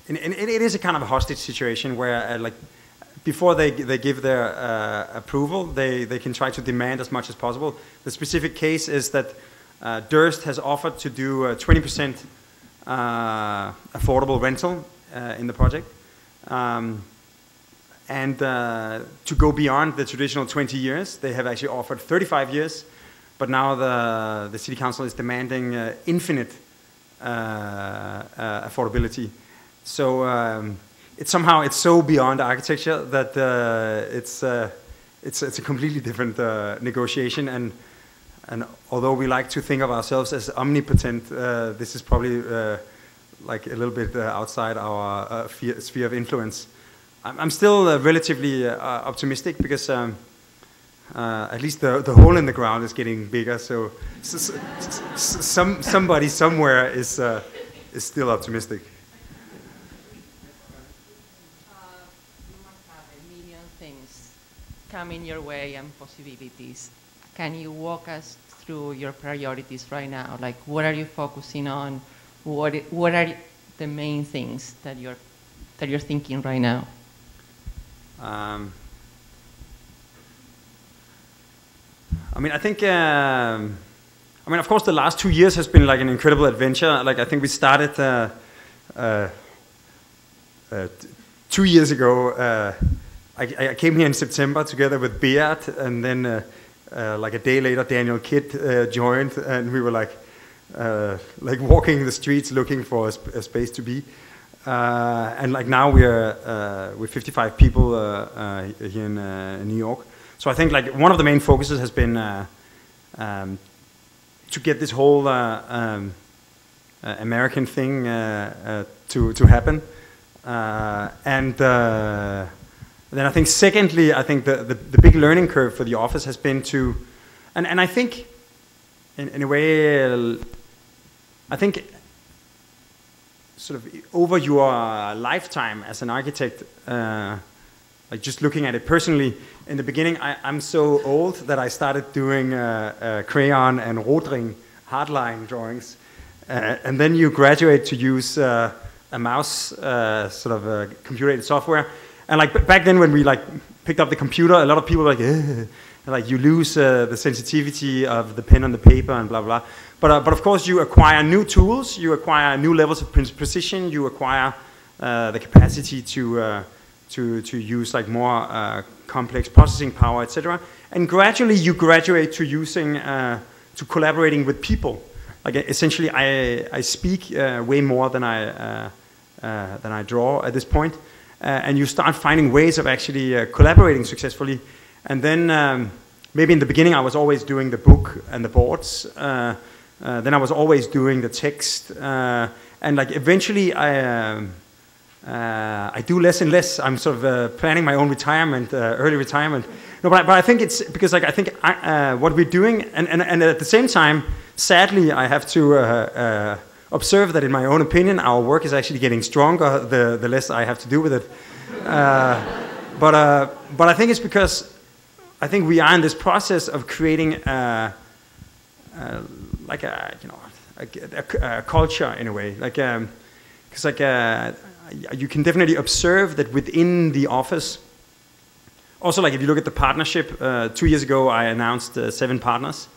and, and it, it is a kind of a hostage situation where, uh, like, before they, they give their uh, approval, they, they can try to demand as much as possible. The specific case is that uh, Durst has offered to do a 20% uh, affordable rental uh, in the project. Um, and uh, to go beyond the traditional 20 years, they have actually offered 35 years, but now the, the city council is demanding infinite affordability. So um, it's somehow it's so beyond architecture that uh, it's, uh, it's it's a completely different uh, negotiation and and although we like to think of ourselves as omnipotent, uh, this is probably uh, like a little bit uh, outside our sphere of influence. I'm, I'm still relatively optimistic because. Um, at least the, the hole in the ground is getting bigger, so, so, so some, somebody somewhere is, is still optimistic. Coming your way and possibilities. Can you walk us through your priorities right now? Like, what are you focusing on? What, what are the main things that you're, that you're thinking right now? Um, I mean, I think, um, I mean, of course, the last two years has been like an incredible adventure. Like, I think we started uh, uh, uh, two years ago uh, I, I, came here in September together with Beat, and then uh, uh, like a day later, Daniel Kidd uh, joined, and we were like, uh, like walking the streets looking for a, sp a space to be. Uh, and like now we're uh, we're 55 people here in, in, New York. So I think like one of the main focuses has been um, to get this whole um, American thing to to happen, and then I think secondly, I think the, the, the, big learning curve for the office has been to, and, and I think in, in a way, I think sort of over your lifetime as an architect, uh, like just looking at it personally, in the beginning, I, am so old that I started doing uh, uh, crayon and rotring hardline drawings. Uh, and then you graduate to use uh, a mouse, uh, sort of computer-aided software. And like back then when we like picked up the computer, a lot of people were like, like you lose uh, the sensitivity of the pen on the paper and blah blah. But uh, but of course you acquire new tools, you acquire new levels of precision, you acquire uh, the capacity to uh, to to use like more uh, complex processing power, etc. And gradually you graduate to using uh, to collaborating with people. Like essentially, I I speak way more than I than I draw at this point. Uh, and you start finding ways of actually uh, collaborating successfully. And then um, maybe in the beginning I was always doing the book and the boards. Uh, then I was always doing the text. and like eventually I, um, uh, I do less and less. I'm sort of uh, planning my own retirement, uh, early retirement. No, but I, but I think it's because like I think I, what we're doing, and, and, and at the same time, sadly, I have to observe that in my own opinion, our work is actually getting stronger the, the less I have to do with it. Uh, but, uh, but I think it's because I think we are in this process of creating a, a, like a, you know, a, a, culture in a way. Like, because um, like, uh, you can definitely observe that within the office, also like if you look at the partnership, uh, two years ago I announced uh, seven partners.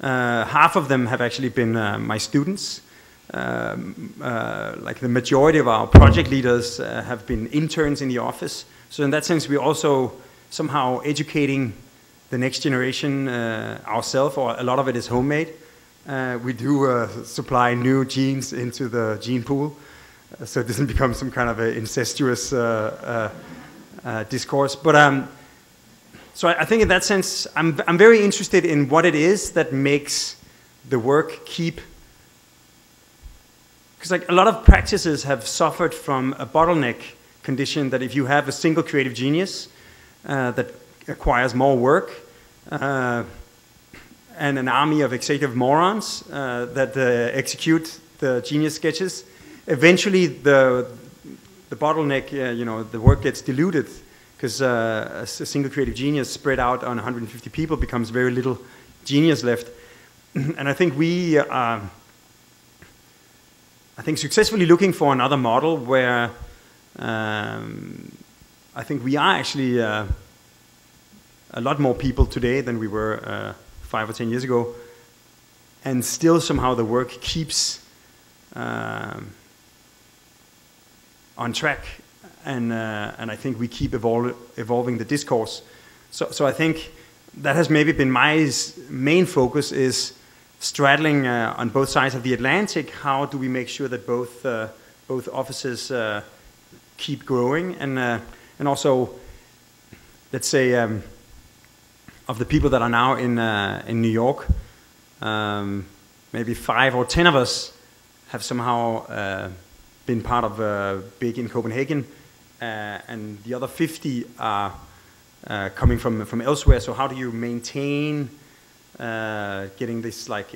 Uh, half of them have actually been my students um, uh, like the majority of our project leaders uh, have been interns in the office. So in that sense, we're also somehow educating the next generation uh, ourselves, or a lot of it is homemade. Uh, we do uh, supply new genes into the gene pool. so it doesn't <laughs> become some kind of an incestuous discourse. But um, so I, I, think in that sense, I'm, I'm very interested in what it is that makes the work keep. Because like a lot of practices have suffered from a bottleneck condition that if you have a single creative genius uh, that acquires more work, uh, and an army of executive morons uh, that uh, execute the genius sketches. Eventually, the the bottleneck, uh, you know, the work gets diluted because uh, a single creative genius spread out on 150 people becomes very little genius left. <clears throat> and I think we, I think successfully looking for another model where um, I think we are actually uh, a lot more people today than we were five or ten years ago, and still somehow the work keeps um, on track, and uh, and I think we keep evol evolving the discourse. So so I think that has maybe been my main focus is straddling uh, on both sides of the Atlantic. How do we make sure that both uh, both offices uh, keep growing and uh, and also let's say. Um, of the people that are now in, uh, in New York, um, maybe five or ten of us have somehow uh, been part of BIG in Copenhagen, and the other 50 are coming from, from elsewhere. So how do you maintain getting this like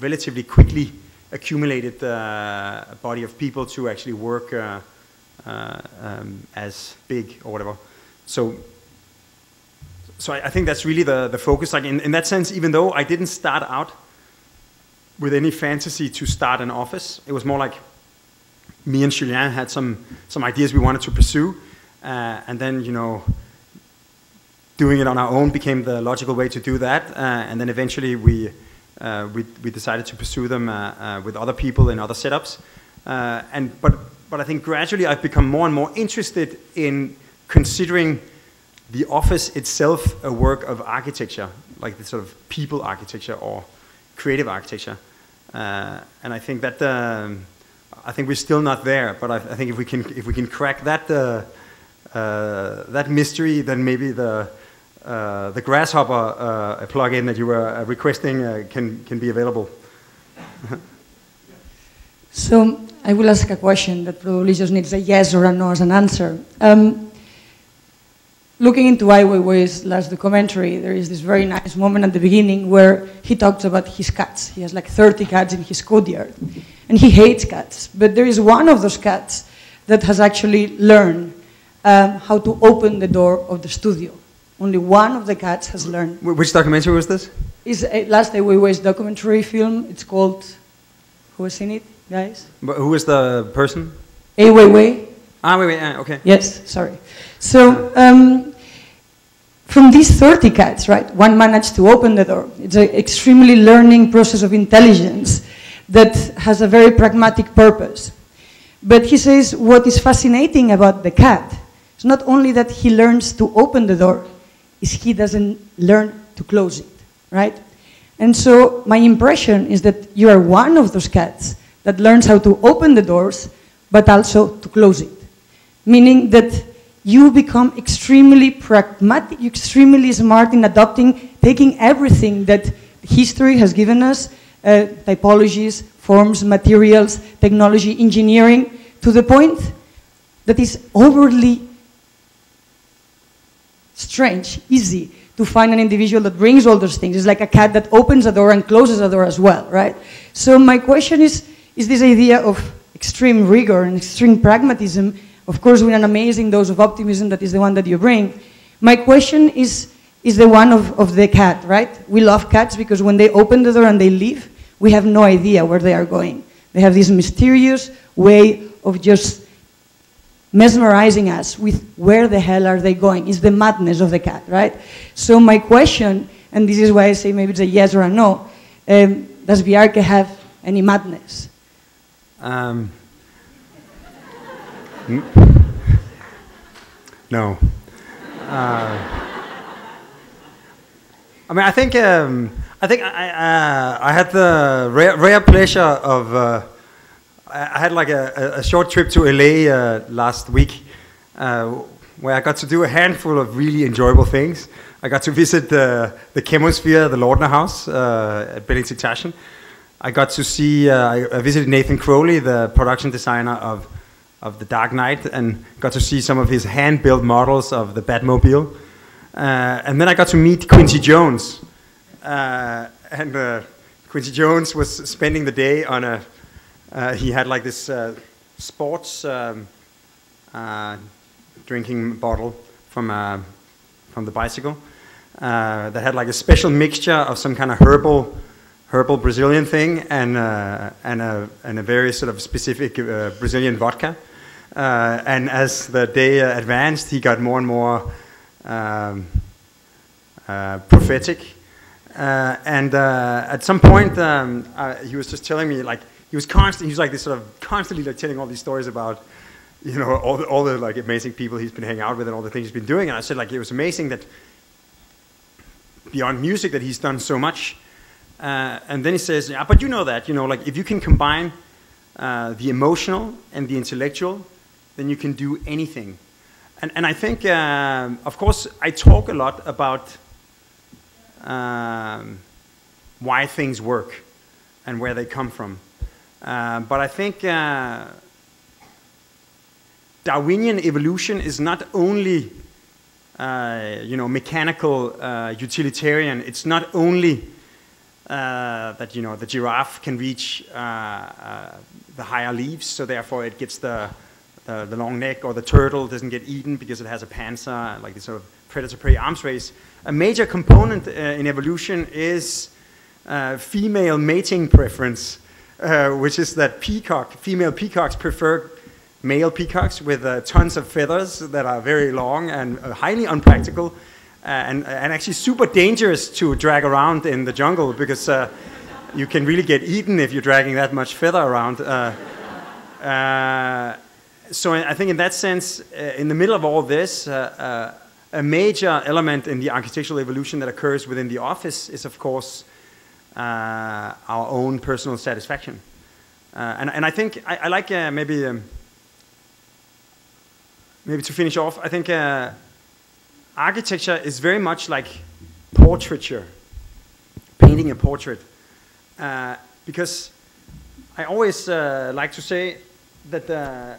relatively quickly accumulated body of people to actually work um, as big or whatever? So so I, I, think that's really the, the focus. Like in, in that sense, even though I didn't start out with any fantasy to start an office, it was more like me and Julien had some, some ideas we wanted to pursue. Uh, and then, you know, doing it on our own became the logical way to do that. Uh, and then eventually we, uh, we, we decided to pursue them uh, with other people in other setups. And, but, but I think gradually I've become more and more interested in considering the office itself a work of architecture, like the sort of people architecture or creative architecture. Uh, and I think that um, I think we're still not there. But I, I, think if we can if we can crack that uh, uh, that mystery, then maybe the uh, the grasshopper uh, plugin that you were uh, requesting can can be available. <laughs> so I will ask a question that probably just needs a yes or a no as an answer. Um, looking into Weiwei's last documentary, there is this very nice moment at the beginning where he talks about his cats. He has like 30 cats in his courtyard, and he hates cats. But there is one of those cats that has actually learned um, how to open the door of the studio. Only one of the cats has learned. Which documentary was this? It's a last Ai Weiwei's documentary film. It's called, who has seen it, guys? But who is the person? Ai Weiwei. Ah, wait, wait, okay. Yes, sorry. So um, from these 30 cats, right, one managed to open the door. It's an extremely learning process of intelligence that has a very pragmatic purpose. But he says what is fascinating about the cat is not only that he learns to open the door, is he doesn't learn to close it, right? And so my impression is that you are one of those cats that learns how to open the doors, but also to close it. Meaning that you become extremely pragmatic, extremely smart in adopting, taking everything that history has given us, uh, typologies, forms, materials, technology, engineering, to the point that is overly strange, easy to find an individual that brings all those things. It's like a cat that opens a door and closes a door as well, right? So my question is, is this idea of extreme rigor and extreme pragmatism of course, with an amazing dose of optimism that is the one that you bring. My question is, is the one of, of the cat, right? We love cats because when they open the door and they leave, we have no idea where they are going. They have this mysterious way of just mesmerizing us with where the hell are they going? It's the madness of the cat, right? So my question, and this is why I say maybe it's a yes or a no, um, does Bjarke have any madness? Um, <laughs> no. Uh, I mean, I think um, I think I, uh, I had the rare, rare pleasure of uh, I had like a, a, short trip to LA uh, last week, uh, where I got to do a handful of really enjoyable things. I got to visit the the Chemosphere, the Lautner House uh, at Benediktstation. I got to see. Uh, I, visited Nathan Crowley, the production designer of of the Dark Knight, and got to see some of his hand-built models of the Batmobile. Uh, and then I got to meet Quincy Jones, uh, and Quincy Jones was spending the day on a. Uh, he had like this uh, sports um, uh, drinking bottle from uh, from the bicycle that had like a special mixture of some kind of herbal herbal Brazilian thing and and a and a very sort of specific Brazilian vodka. And as the day advanced, he got more and more um, prophetic. Uh, and uh, at some point, um, uh, he was just telling me like he was constant. He was like this sort of constantly like telling all these stories about you know all the, all the like amazing people he's been hanging out with and all the things he's been doing. And I said like it was amazing that beyond music that he's done so much. Uh, and then he says, yeah, but you know that, you know, like if you can combine uh, the emotional and the intellectual, then you can do anything. And, and I think, um, of course, I talk a lot about um, why things work and where they come from. Uh, but I think uh, Darwinian evolution is not only uh, you know, mechanical uh, utilitarian. It's not only uh, that you know the giraffe can reach the higher leaves, so therefore it gets the, the, the long neck, or the turtle doesn't get eaten because it has a panzer, like this sort of predator-prey arms race. A major component in evolution is female mating preference, which is that peacock, female peacocks prefer male peacocks with uh, tons of feathers that are very long and uh, highly unpractical uh, and, and actually super dangerous to drag around in the jungle because uh, you can really get eaten if you're dragging that much feather around. Uh, uh, so I think in that sense, in the middle of all this, a major element in the architectural evolution that occurs within the office is, of course, our own personal satisfaction. and, and I think I, I like maybe um, maybe to finish off, I think uh, architecture is very much like portraiture, painting a portrait. Uh, because I always uh, like to say that uh,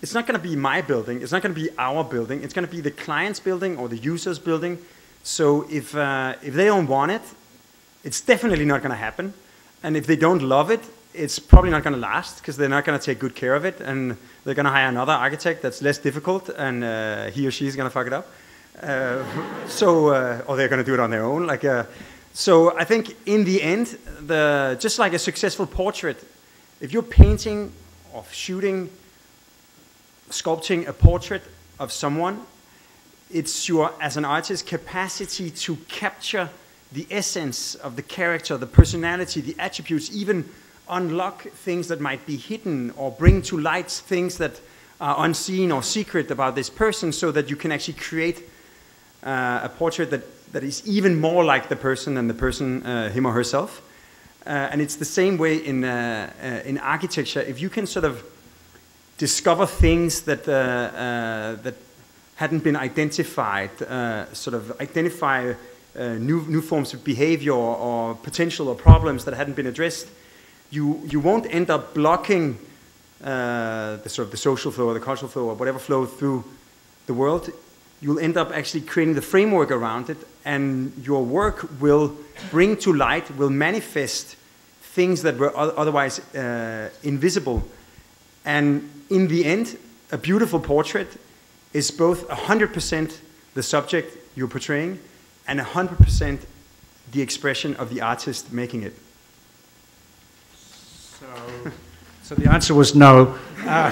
it's not going to be my building, it's not going to be our building, it's going to be the client's building or the user's building. So if, uh, if they don't want it, it's definitely not going to happen. And if they don't love it, it's probably not going to last because they're not going to take good care of it, and they're going to hire another architect that's less difficult, and uh, he or she is going to fuck it up. Uh, so, uh, or they're going to do it on their own. Like, uh, so I think in the end, the just like a successful portrait, if you're painting or shooting, sculpting a portrait of someone, it's your as an artist capacity to capture the essence of the character, the personality, the attributes, even unlock things that might be hidden or bring to light things that are unseen or secret about this person so that you can actually create uh, a portrait that, that is even more like the person than the person, uh, him or herself. Uh, and it's the same way in, uh, uh, in architecture. If you can sort of discover things that, uh, that hadn't been identified, sort of identify new, new forms of behavior or, or potential or problems that hadn't been addressed, you, you won't end up blocking uh, the sort of the social flow or the cultural flow or whatever flow through the world. You'll end up actually creating the framework around it, and your work will bring to light, will manifest things that were otherwise uh, invisible. And in the end, a beautiful portrait is both 100% the subject you're portraying and 100% the expression of the artist making it. So, so the answer was no. Uh,